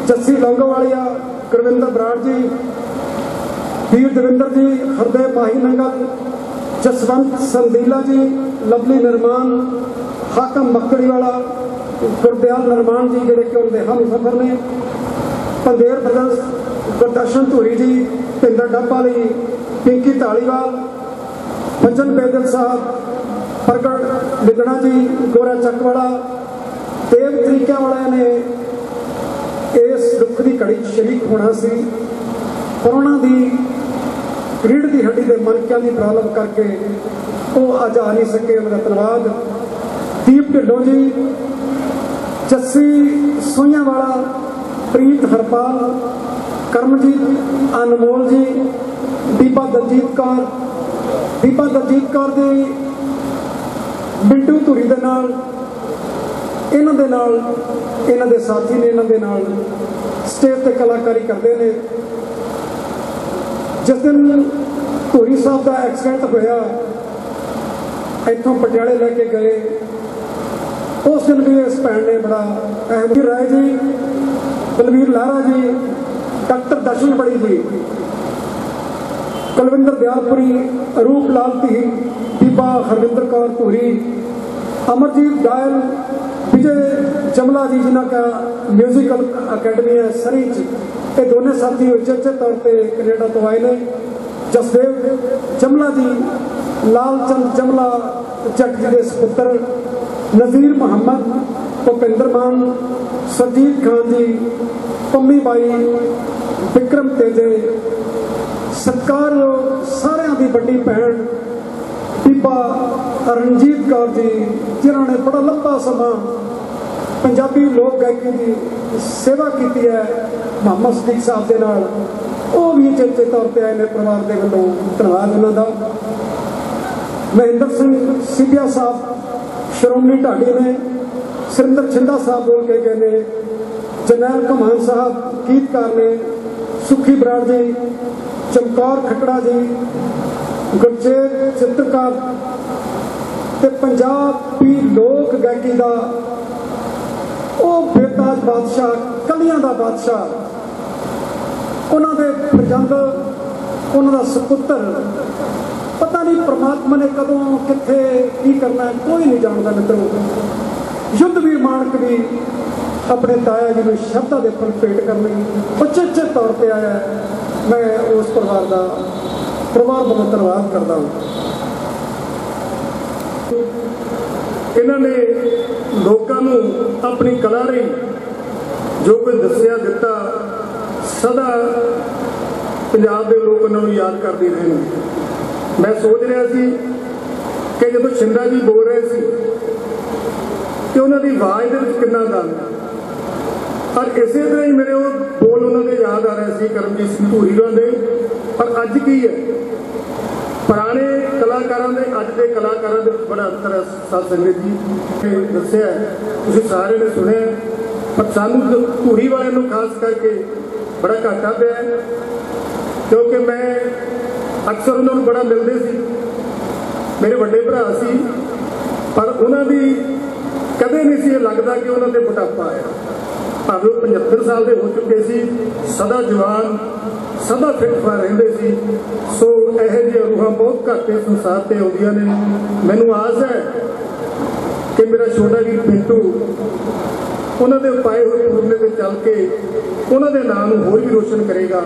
ਜੱਸੀ ਲੌਂਗੋਵਾਲੀਆ ਕਰਵਿੰਦਰ ਬਰਾੜ ਜੀ, ਵੀਰ ਦਵਿੰਦਰ ਜੀ ਹਰਦੇ ਮਾਹੀ ਨੰਗਲ, ਜਸਵੰਤ ਸੰਦੀਲਾ ਜੀ, ਲਵਲੀ ਨਿਰਮਾਨ, ਹਾਕਮ ਮੱਕੜੀ ਵਾਲਾ ਗੁਰਦਿਆਲ ਨਿਰਮਾਨ ਜੀ, ਜਿਹੜੇ ਕਿ ਉਹਦੇ ਹਮ ਸਫਰ ਨੇ, ਪੰਦੇਰ ਬ੍ਰਦਰਸ ਗੁਰਦਰਸ਼ਨ ਧੂਰੀ ਜੀ ਪਿੰਦਰ ਡੱਬਾਲੀ ਪਿੰਕੀ ਢਾਲੀਵਾਲ ਭਜਨ ਬੇਦਲ ਸਾਹਿਬ, ਪ੍ਰਗਟ ਲਿਗਣਾ ਜੀ, ਗੋਰਾ ਚੱਕਵਾਲਾ ਦੇਵ ਤਰੀਕਿਆਂ ਵਾਲਿਆਂ ਨੇ ਇਸ ਦੁੱਖ ਦੀ ਘੜੀ 'ਚ ਸ਼ਰੀਕ ਹੋਣਾ ਸੀ। ਪਰ ਉਹਨਾਂ ਦੀ ਰੀੜ ਦੀ ਹੱਡੀ ਦੇ ਮਨਕਿਆਂ ਦੀ ਪ੍ਰੋਬਲਮ ਕਰਕੇ ਉਹ ਅੱਜ ਆ ਨਹੀਂ ਸਕੇ, ਉਹਨਾਂ ਧੰਨਵਾਦ। ਦੀਪ ਢਿੱਲੋਂ ਜੀ, ਜੱਸੀ ਸੋਈਆਂ ਵਾਲਾ ਪ੍ਰੀਤ ਹਰਪਾਲ, ਕਰਮਜੀਤ ਅਨਮੋਲ ਜੀ, ਦੀਪਾ ਦਲਜੀਤ ਕੌਰ ਬੀਬਾ ਦਲਜੀਤ ਕੌਰ ਦੀ ਮਿੰਟੂ ਧੁਰੀ ਦੇ ਨਾਲ, ਇਹਨਾਂ ਦੇ ਨਾਲ, ਇਹਨਾਂ ਦੇ ਸਾਥੀ ਨੇ ਇਹਨਾਂ ਦੇ ਨਾਲ ਸਟੇਜ ਤੇ ਕਲਾਕਾਰੀ ਕਰਦੇ ਨੇ। ਜਿਸ ਦਿਨ ਧੂਰੀ ਸਾਹਿਬ ਦਾ ਐਕਸੀਡੈਂਟ ਹੋਇਆ, ਇੱਥੋਂ ਪਟਿਆਲੇ ਲੈ ਕੇ ਗਏ। ਉਸ ਦਿਨ ਵੀ ਇਸ ਭੈਣ ਨੇ ਬੜਾ ਅਹਿਮ ਜੀ ਰਾਏ ਜੀ, ਬਲਵੀਰ ਲਾਰਾ ਜੀ, ਡਾਕਟਰ ਦਰਸ਼ਨ ਬੜੀ ਜੀ ਕੁਲਵਿੰਦਰ ਦਿਆਲਪੁਰੀ ਰੂਪ ਲਾਲ ਧੀ, ਬੀਬਾ ਹਰਵਿੰਦਰ ਕੌਰ ਧੂਰੀ, ਅਮਰਜੀਤ ਡਾਇਲ, ਵਿਜੇ ਜਮਲਾ ਜੀ ਜਿਨ੍ਹਾਂ ਦਾ ਮਿਊਜ਼ੀਕਲ ਅਕੈਡਮੀ ਹੈ, ਸਰੀ ਚ। ਇਹ ਦੋਨੇ ਸਾਥੀ ਉਚੇਚੇ ਤੌਰ ਤੇ ਕੈਨੇਡਾ ਤੋਂ ਆਏ ਨੇ। ਜਸਦੇਵ ਜਮਲਾ ਜੀ ਲਾਲ ਚੰਦ ਜਮਲਾ ਚੱਟ ਜੀ ਦੇ ਸੁਪੁੱਤਰ, ਨਜ਼ੀਰ ਮੁਹੰਮਦ, ਭੁਪਿੰਦਰ ਮਾਨ, ਸਰਜੀਤ ਖਾਨ ਜੀ, ਪੰਮੀ ਬਾਈ, ਵਿਕਰਮ ਤੇਜੇ ਸਤਿਕਾਰਯੋਗ ਸਾਰਿਆਂ ਦੀ ਵੱਡੀ ਭੈਣ, ਬੀਬਾ ਰਣਜੀਤ ਕੌਰ ਜੀ, ਜਿਨ੍ਹਾਂ ਨੇ ਬੜਾ ਲੰਬਾ ਸਮਾਂ ਪੰਜਾਬੀ ਲੋਕ ਗਾਇਕੀ ਦੀ ਸੇਵਾ ਕੀਤੀ ਹੈ ਮੁਹੰਮਦ ਸਦੀਕ ਸਾਹਿਬ ਦੇ ਨਾਲ। ਉਹ ਵੀ ਚੇਤੇ ਤੌਰ ਤੇ ਆਏ ਨੇ ਪਰਿਵਾਰ ਦੇ ਵੱਲੋਂ। ਧੰਨਵਾਦ ਉਹਨਾਂ ਦਾ। ਮਹਿੰਦਰ ਸਿੰਘ ਸਿੱਧਿਆ ਸਾਹਿਬ, ਸ਼੍ਰੋਮਣੀ ਢਾਡੀ ਨੇ, ਸੁਰਿੰਦਰ ਛਿੰਦਾ ਸਾਹਿਬ ਬੋਲ ਕੇ ਗਏ ਨੇ ਜਨਰਲ ਕਮਾਨ ਸਾਹਿਬ, ਗੀਤਕਾਰ ਨੇ, ਸੁਖੀ ਬਰਾੜ ਜੀ ਚਮਕੌਰ ਖਟੜਾ ਜੀ ਗੁਰਚੇਤ ਚਿੱਤਰਕਾਰ ਤੇ ਪੰਜਾਬੀ ਲੋਕ ਗਾਇਕੀ ਦਾ ਉਹ ਬੇਤਾਜ ਬਾਦਸ਼ਾਹ, ਕਲੀਆਂ ਦਾ ਬਾਦਸ਼ਾਹ। ਉਹਨਾਂ ਦੇ ਪ੍ਰਜੰਦ, ਉਹਨਾਂ ਦਾ ਸੁਪੁੱਤਰ। ਪਤਾ ਨਹੀਂ ਪ੍ਰਮਾਤਮਾ ਨੇ ਕਦੋਂ, ਕਿੱਥੇ, ਕੀ ਕਰਨਾ ਕੋਈ ਨਹੀਂ ਜਾਣਦਾ ਮਿੱਤਰੋ। ਯੁੱਧਵੀਰ ਮਾਨਕ ਵੀ ਆਪਣੇ ਤਾਇਆ ਜੀ ਨੂੰ ਸ਼ਬਦਾਂ ਦੇ ਫਲ ਭੇਟ ਕਰਨ ਲਈ ਉਚੇਚੇ ਤੌਰ ਤੇ ਆਇਆ ਮੈਂ ਉਸ ਪਰਿਵਾਰ ਦਾ ਪਰਿਵਾਰ ਵੱਲੋਂ ਧੰਨਵਾਦ ਕਰਦਾ ਹਾਂ। ਇਹਨਾਂ ਨੇ ਲੋਕਾਂ ਨੂੰ ਆਪਣੀ ਕਲਾ ਲਈ ਜੋ ਕੁਝ ਦੱਸਿਆ, ਦਿੱਤਾ, ਸਦਾ ਪੰਜਾਬ ਦੇ ਲੋਕ ਉਹਨਾਂ ਨੂੰ ਯਾਦ ਕਰਦੇ ਰਹੇ ਨੇ। ਮੈਂ ਸੋਚ ਰਿਹਾ ਸੀ ਕਿ ਜਦੋਂ ਸ਼ਿੰਦਾ ਜੀ ਬੋਲ ਰਹੇ ਸੀ ਕਿ ਉਹਨਾਂ ਦੀ ਆਵਾਜ਼ ਦੇ ਵਿੱਚ ਕਿੰਨਾ ਦਮ ਪਰ ਇਸੇ ਤਰ੍ਹਾਂ ਹੀ ਮੇਰੇ ਉਹ ਬੋਲ ਉਹਨਾਂ ਦੇ ਯਾਦ ਆ ਰਹੇ ਸੀ ਕਰਮਜੀਤ ਸਿੰਘ ਧੂਰੀਵਾਲ ਦੇ। ਪਰ ਅੱਜ ਕੀ ਹੈ? ਪੁਰਾਣੇ ਕਲਾਕਾਰਾਂ ਦੇ, ਅੱਜ ਦੇ ਕਲਾਕਾਰਾਂ ਦੇ ਬੜਾ ਅੰਤਰ ਹੈ ਸਾਧ ਸੰਗਤ ਜੀ। ਨੇ ਦੱਸਿਆ ਤੁਸੀਂ ਸਾਰੇ ਨੇ ਸੁਣਿਆ ਪਰ ਸਾਨੂੰ ਧੂਰੀ ਵਾਲਿਆਂ ਨੂੰ ਖਾਸ ਕਰਕੇ ਬੜਾ ਘਾਟਾ ਪਿਆ ਕਿਉਂਕਿ ਮੈਂ ਅਕਸਰ ਉਹਨਾਂ ਨੂੰ ਬੜਾ ਮਿਲਦੇ ਸੀ। ਮੇਰੇ ਵੱਡੇ ਭਰਾ ਸੀ, ਪਰ ਉਹਨਾਂ ਦੀ ਕਦੇ ਨਹੀਂ ਸੀ ਇਹ ਲੱਗਦਾ ਕਿ ਉਹਨਾਂ 'ਤੇ ਬੁਢਾਪਾ ਆਇਆ। 75 ਸਾਲ ਦੇ ਹੋ ਚੁੱਕੇ ਸੀ, ਸਦਾ ਜਵਾਨ, ਸਦਾ ਫਿੱਟ ਫਾਰ ਰਹਿੰਦੇ ਸੀ। ਸੋ ਇਹੋ ਜਿਹੇ ਰੂਹਾਂ ਬਹੁਤ ਘੱਟ ਇਸ ਸੰਸਾਰ ਤੇ ਆਉਂਦੀਆਂ ਨੇ। ਮੈਨੂੰ ਆਸ ਹੈ ਕਿ ਮੇਰਾ ਛੋਟਾ ਜੀ ਪਿੰਟੂ ਉਹਨਾਂ ਦੇ ਪਾਏ ਹੋਏ ਫੁਰਨੇ ਤੇ ਚੱਲ ਕੇ ਉਹਨਾਂ ਦੇ ਨਾਮ ਨੂੰ ਹੋਰ ਵੀ ਰੋਸ਼ਨ ਕਰੇਗਾ।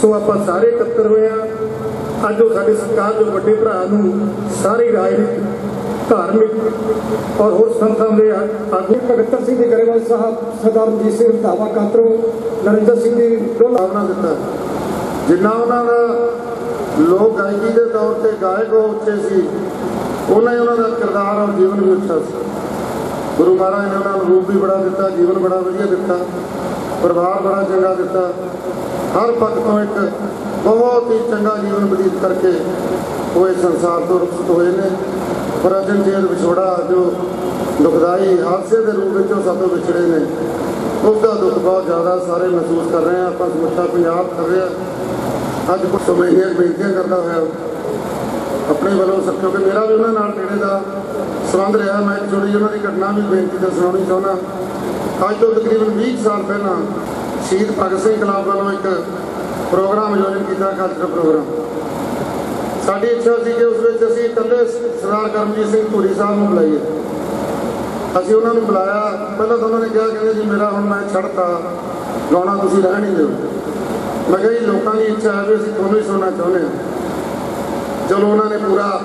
ਸੋ ਆਪਾਂ ਸਾਰੇ ਇਕੱਤਰ ਹੋਏ ਆ ਅੱਜ ਉਹ ਸਾਡੇ ਸਰਕਾਰ ਦੇ ਵੱਡੇ ਭਰਾ ਨੂੰ ਸਾਰੀ ਰਾਜਨੀਤਿਕ ਧਾਰਮਿਕ ਔਰ ਹੋਰ ਸੰਤਾਂ ਦੇ ਆਗੂ ਭਗਤਰ ਸਿੰਘ ਜੀ ਗਰੇਵਾਲ ਸਾਹਿਬ ਸਰਦਾਰ ਰਣਜੀਤ ਸਿੰਘ ਰੰਧਾਵਾ ਕਾਤਰੋ ਨਰਿੰਦਰ ਸਿੰਘ ਜੀ ਡੋਲਾ ਦਿੱਤਾ। ਜਿੰਨਾ ਉਹਨਾਂ ਦਾ ਲੋਕ ਗਾਇਕੀ ਦੇ ਤੌਰ ਤੇ ਗਾਇਕ ਉਹ ਉੱਚੇ ਸੀ, ਉਹਨਾਂ ਹੀ ਉਹਨਾਂ ਦਾ ਕਿਰਦਾਰ ਔਰ ਜੀਵਨ ਵੀ ਉੱਚਾ ਸੀ। ਗੁਰੂ ਮਹਾਰਾਜ ਨੇ ਉਹਨਾਂ ਨੂੰ ਰੂਪ ਵੀ ਬੜਾ ਦਿੱਤਾ, ਜੀਵਨ ਬੜਾ ਵਧੀਆ ਦਿੱਤਾ, ਪਰਿਵਾਰ ਬੜਾ ਚੰਗਾ ਦਿੱਤਾ। ਹਰ ਪੱਖ ਤੋਂ ਇੱਕ ਬਹੁਤ ਹੀ ਚੰਗਾ ਜੀਵਨ ਬਤੀਤ ਕਰਕੇ ਉਹ ਇਸ ਸੰਸਾਰ ਤੋਂ ਰੁਖਸਤ ਹੋਏ ਨੇ। ਪਰ ਜੇਲ ਵਿਛੋੜਾ ਜੋ ਦੁਖਦਾਈ ਹਾਦਸੇ ਦੇ ਰੂਪ ਵਿੱਚ ਉਹ ਸਾਤੋਂ ਵਿਛੜੇ ਨੇ। ਉਸ ਦਾ ਦੁੱਖ ਬਹੁਤ ਜ਼ਿਆਦਾ ਸਾਰੇ ਮਹਿਸੂਸ ਕਰ ਰਹੇ ਆ। ਆਪਾਂ ਸਮੁੱਚਾ ਪੰਜਾਬ ਕਰ ਰਿਹਾ ਅੱਜ ਕੁਝ ਸਮੇਂ ਬੇਨਤੀਆਂ ਕਰਦਾ ਹੋਇਆ। ਆਪਣੇ ਵੱਲੋਂ ਸਭ, ਕਿਉਂਕਿ ਮੇਰਾ ਵੀ ਉਹਨਾਂ ਨਾਲ ਨੇੜੇ ਦਾ ਸੰਬੰਧ ਰਿਹਾ, ਮੈਂ ਇੱਕ ਛੋਟੀ ਉਹਨਾਂ ਦੀ ਘਟਨਾ ਵੀ ਬੇਨਤੀ ਤੇ ਸੁਣਾਉਣੀ ਚਾਹੁੰਦਾ। ਅੱਜ ਤੋਂ ਤਕਰੀਬਨ 20 ਸਾਲ ਪਹਿਲਾਂ ਸ਼ਹੀਦ ਭਗਤ ਸਿੰਘ ਕਲਾਬ ਵੱਲੋਂ ਇੱਕ ਪ੍ਰੋਗਰਾਮ ਆਯੋਜਨ ਕੀਤਾ ਕਲਚਰਲ ਪ੍ਰੋਗਰਾਮ। ਸਾਡੀ ਇੱਛਾ ਸੀ ਕਿ ਉਸ ਵਿੱਚ ਅਸੀਂ ਇਕੱਲੇ ਸਰਦਾਰ ਕਰਮਜੀਤ ਸਿੰਘ ਧੂਰੀ ਸਾਹਿਬ ਨੂੰ ਬੁਲਾਈਏ। ਅਸੀਂ ਉਹਨਾਂ ਨੂੰ ਬੁਲਾਇਆ। ਪਹਿਲਾਂ ਤਾਂ ਉਹਨਾਂ ਨੇ ਕਿਹਾ, ਕਹਿੰਦੇ ਜੀ, ਮੇਰਾ ਹੁਣ ਮੈਂ ਛੱਡਤਾ। ਗਾਉਣਾ ਤੁਸੀਂ ਰਹਿ ਨਹੀਂ ਦਿਓ। ਮੈਂ ਕਿਹਾ ਜੀ, ਲੋਕਾਂ ਦੀ ਇੱਛਾ ਹੈ ਵੀ ਅਸੀਂ ਤੁਹਾਨੂੰ ਹੀ ਸੁਣਨਾ ਚਾਹੁੰਦੇ ਹਾਂ। ਚਲੋ, ਉਹਨਾਂ ਨੇ ਪੂਰਾ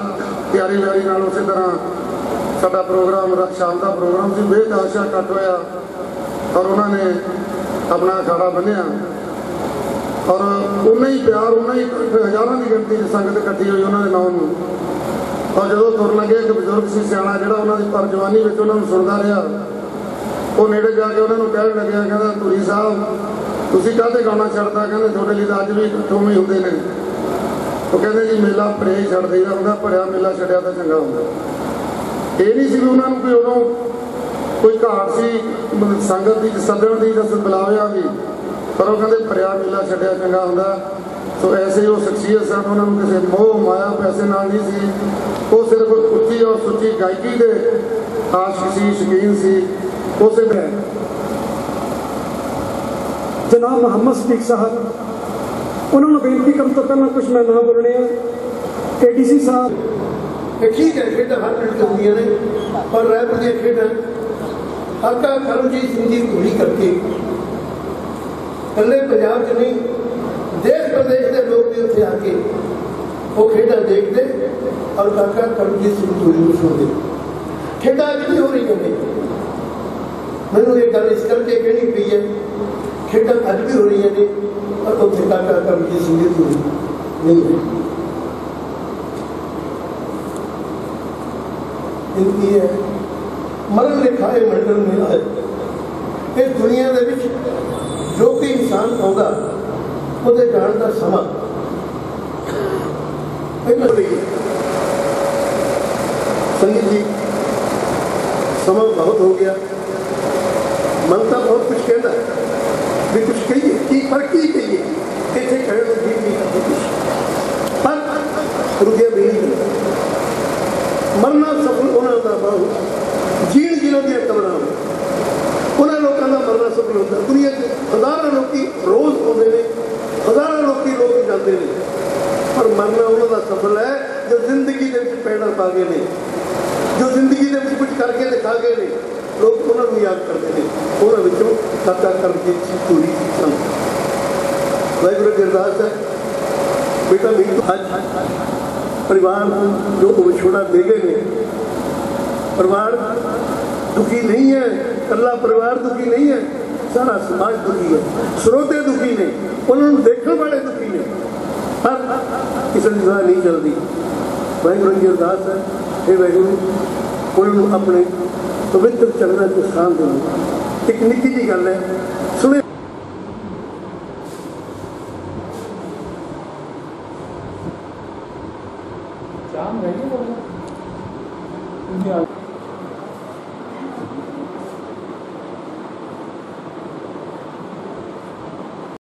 ਤਿਆਰੀ ਵਿਆਰੀ ਨਾਲ ਉਸੇ ਤਰ੍ਹਾਂ ਸਾਡਾ ਪ੍ਰੋਗਰਾਮ ਰਾ- ਸ਼ਾਮ ਦਾ ਪ੍ਰੋਗਰਾਮ ਸੀ। ਬੇਤਾਸ਼ਾ ਕੱਟ ਹੋਇਆ ਔਰ ਉਹਨਾਂ ਨੇ ਆਪਣਾ ਅਖਾੜਾ ਬੰਨਿਆ। ਔਰ ਉਨਾ ਹੀ ਪਿਆਰ, ਉਨਾ ਹੀ ਹਜ਼ਾਰਾਂ ਦੀ ਗਿਣਤੀ ਚ ਸੰਗਤ ਇਕੱਠੀ ਹੋਈ ਉਹਨਾਂ ਦੇ ਨਾਮ ਨੂੰ। ਔਰ ਜਦੋਂ ਤੁਰਨ ਲੱਗੇ ਇੱਕ ਬਜ਼ੁਰਗ ਸੀ ਸਿਆਣਾ ਜਿਹੜਾ ਉਹਨਾਂ ਦੀ ਪਰ ਜਵਾਨੀ ਵਿੱਚ ਉਹਨਾਂ ਨੂੰ ਸੁਣਦਾ ਰਿਹਾ, ਉਹ ਨੇੜੇ ਜਾ ਕੇ ਉਹਨਾਂ ਨੂੰ ਕਹਿਣ ਲੱਗਿਆ, ਕਹਿੰਦਾ, ਧੂਰੀ ਸਾਹਿਬ, ਤੁਸੀਂ ਕਾਹਦੇ ਗਾਉਣਾ ਛੱਡਦਾ? ਕਹਿੰਦੇ, ਤੁਹਾਡੇ ਲਈ ਤਾਂ ਅੱਜ ਵੀ ਉਵੇਂ ਹੁੰਦੇ ਨੇ। ਉਹ ਕਹਿੰਦੇ, ਜੀ, ਮੇਲਾ ਪਰੇ ਛੱਡ ਦੇਈਦਾ ਹੁੰਦਾ, ਭਰਿਆ ਮੇਲਾ ਛੱਡਿਆ ਤਾਂ ਚੰਗਾ ਹੁੰਦਾ। ਇਹ ਨਹੀਂ ਸੀ ਵੀ ਉਹਨਾਂ ਨੂੰ ਕੋਈ ਉਦੋਂ ਕੋਈ ਘਾਟ ਸੀ ਸੰਗਤ ਦੀ, ਸੱਦਣ ਦੀ ਜਾਂ ਬੁਲਾਵਿਆਗੀ ਪਰ ਉਹ ਕਹਿੰਦੇ ਭਰਿਆ ਮੇਲਾ ਛੱਡਿਆ ਚੰਗਾ ਹੁੰਦਾ। ਸੋ ਐਸੇ ਹੀ ਉਹ ਸ਼ਖਸੀਅਤ ਸਨ ਉਹਨਾਂ ਨੂੰ ਕਿਸੇ ਮੋਹ ਮਾਇਆ ਪੈਸੇ ਨਾਲ ਨਹੀਂ ਸੀ। ਉਹ ਸਿਰਫ ਉੱਚੀ ਔਰ ਸੁੱਚੀ ਗਾਇਕੀ ਦੇ ਆਸ਼ਿਕ ਸੀ ਸ਼ਕੀਨ ਸੀ। ਉਸੇ ਨੇ ਜਨਾਬ ਮੁਹੰਮਦ ਸਦੀਕ ਸਾਹਿਬ, ਉਹਨਾਂ ਨੂੰ ਬੇਨਤੀ ਕਰਨ ਤੋਂ ਪਹਿਲਾਂ ਕੁਝ ਮੈਂ ਨਾ ਬੋਲਣੇ ਆ। ਏਡੀਸੀ ਸਾਹਿਬ। ਇਹ ਠੀਕ ਹੈ, ਖੇਡਾਂ ਹਰ ਪਿੰਡ 'ਚ ਹੁੰਦੀਆਂ ਨੇ, ਪਰ ਰਾਇਪੁਰ ਦੀਆਂ ਖੇਡਾਂ ਹਲਕਾ ਕਰਮਜੀਤ ਸਿੰਘ ਜੀ ਧੂੜੀ ਕਰਕੇ। ਇਕੱਲੇ ਪੰਜਾਬ 'ਚ ਨਹੀਂ, ਦੇਸ਼ ਪ੍ਰਦੇਸ਼ ਦੇ ਲੋਕ ਵੀ ਉੱਥੇ ਆ ਕੇ ਉਹ ਖੇਡਾਂ ਦੇਖਦੇ ਔਰ ਕਾਕਾ ਕਰਮਜੀਤ ਸਿੰਘ ਧੂੜੀ ਨੂੰ ਸੁਣਦੇ। ਖੇਡਾਂ ਅੱਜ ਵੀ ਹੋ ਰਹੀਆਂ ਨੇ। ਮੈਨੂੰ ਇਹ ਗੱਲ ਇਸ ਕਰਕੇ ਕਹਿਣੀ ਪਈ ਹੈ, ਖੇਡਾਂ ਅੱਜ ਵੀ ਹੋ ਰਹੀਆਂ ਨੇ ਪਰ ਉੱਥੇ ਕਾਕਾ ਕਰਮਜੀਤ ਸਿੰਘ ਦੀ ਧੂੜੀ ਨਹੀਂ ਹੋਈ ਇਨਕੀ ਹੈ? ਮਰਨ ਲਿਖਾਏ ਮੰਡਲ ਮੇਂ ਆਏ ਇਸ ਦੁਨੀਆ ਦੇ ਵਿੱਚ ਜੋ ਕਿ ਇਨਸਾਨ ਆਉਂਦਾ, ਉਹਦੇ ਜਾਣ ਦਾ ਸਮਾਂ ਪਹਿਲਾਂ ਲਈ ਸੰਗਤ ਜੀ, ਸਮਾਂ ਬਹੁਤ ਹੋ ਗਿਆ। ਮਨ ਤਾਂ ਬਹੁਤ ਕੁਝ ਕਹਿੰਦਾ ਵੀ ਕੁਝ ਕਹੀਏ, ਕੀ ਪਰ ਕੀ ਕਹੀਏ। ਇੱਥੇ ਕਹਿਣ ਨੂੰ ਜੀ ਨਹੀਂ ਕਰਦਾ ਪਰ ਰੁਕਿਆ ਵੀ ਨਹੀਂ ਮਰਨਾ ਸਫਲ ਉਹਨਾਂ ਦਾ ਬਾਹੂ। ਜੀਣ ਜਿਨ੍ਹਾਂ ਦੀਆਂ ਕਬਰਾਂ ਉਹਨਾਂ ਲੋਕਾਂ ਦਾ ਮਰਨਾ ਸਫਲ ਹੁੰਦਾ। ਦੁਨੀਆ ਲੋਕੀ ਰੋਜ਼ ਆਉਂਦੇ ਨੇ, ਹਜ਼ਾਰਾਂ ਲੋਕੀ ਲੋਕ ਜਾਂਦੇ ਨੇ। ਪਰ ਮਰਨਾ ਉਹਨਾਂ ਦਾ ਸਫਲ ਹੈ, ਜੋ ਜ਼ਿੰਦਗੀ ਦੇ ਵਿੱਚ ਪੈਣਾ ਪਾ ਗਏ ਨੇ। ਜੋ ਜ਼ਿੰਦਗੀ ਦੇ ਵਿੱਚ ਕੁਝ ਕਰਕੇ ਦਿਖਾ ਗਏ ਨੇ, ਲੋਕ ਉਹਨਾਂ ਨੂੰ ਯਾਦ ਕਰਦੇ ਨੇ। ਉਹਨਾਂ ਵਿੱਚੋਂ ਕਾਕਾ ਕਰਕੇ ਸੀ ਪੂਰੀ ਸਨ। ਵਾਹਿਗੁਰੂ ਦੀ ਅਰਦਾਸ ਹੈ। ਬੇਟਾ ਮੈਨੂੰ ਅੱਜ ਪਰਿਵਾਰ ਜੋ ਉਹ ਵਿਛੋੜਾ ਦੇ ਗਏ ਨੇ, ਪਰਿਵਾਰ ਦੁਖੀ ਨਹੀਂ ਹੈ, ਇਕੱਲਾ ਪਰਿਵਾਰ ਦੁਖੀ ਨਹੀਂ ਹੈ। ਸਾਰਾ ਸਮਾਜ ਦੁਖੀ ਹੈ, ਸਰੋਤੇ ਦੁਖੀ ਨੇ, ਉਹਨਾਂ ਨੂੰ ਦੇਖਣ ਵਾਲੇ ਦੁਖੀ ਨੇ। ਪਰ ਕਿਸੇ ਦੀ ਰਾਹ ਨਹੀਂ ਚੱਲਦੀ। ਵਾਹਿਗੁਰੂ ਦੀ ਅਰਦਾਸ ਹੈ ਇਹ ਵਾਹਿਗੁਰੂ, ਉਹਨਾਂ ਨੂੰ ਆਪਣੇ ਪਵਿੱਤਰ ਚਰਨਾਂ 'ਚ ਸਥਾਨ ਦੇਣ ਇੱਕ ਨਿੱਕੀ ਜਿਹੀ ਗੱਲ ਹੈ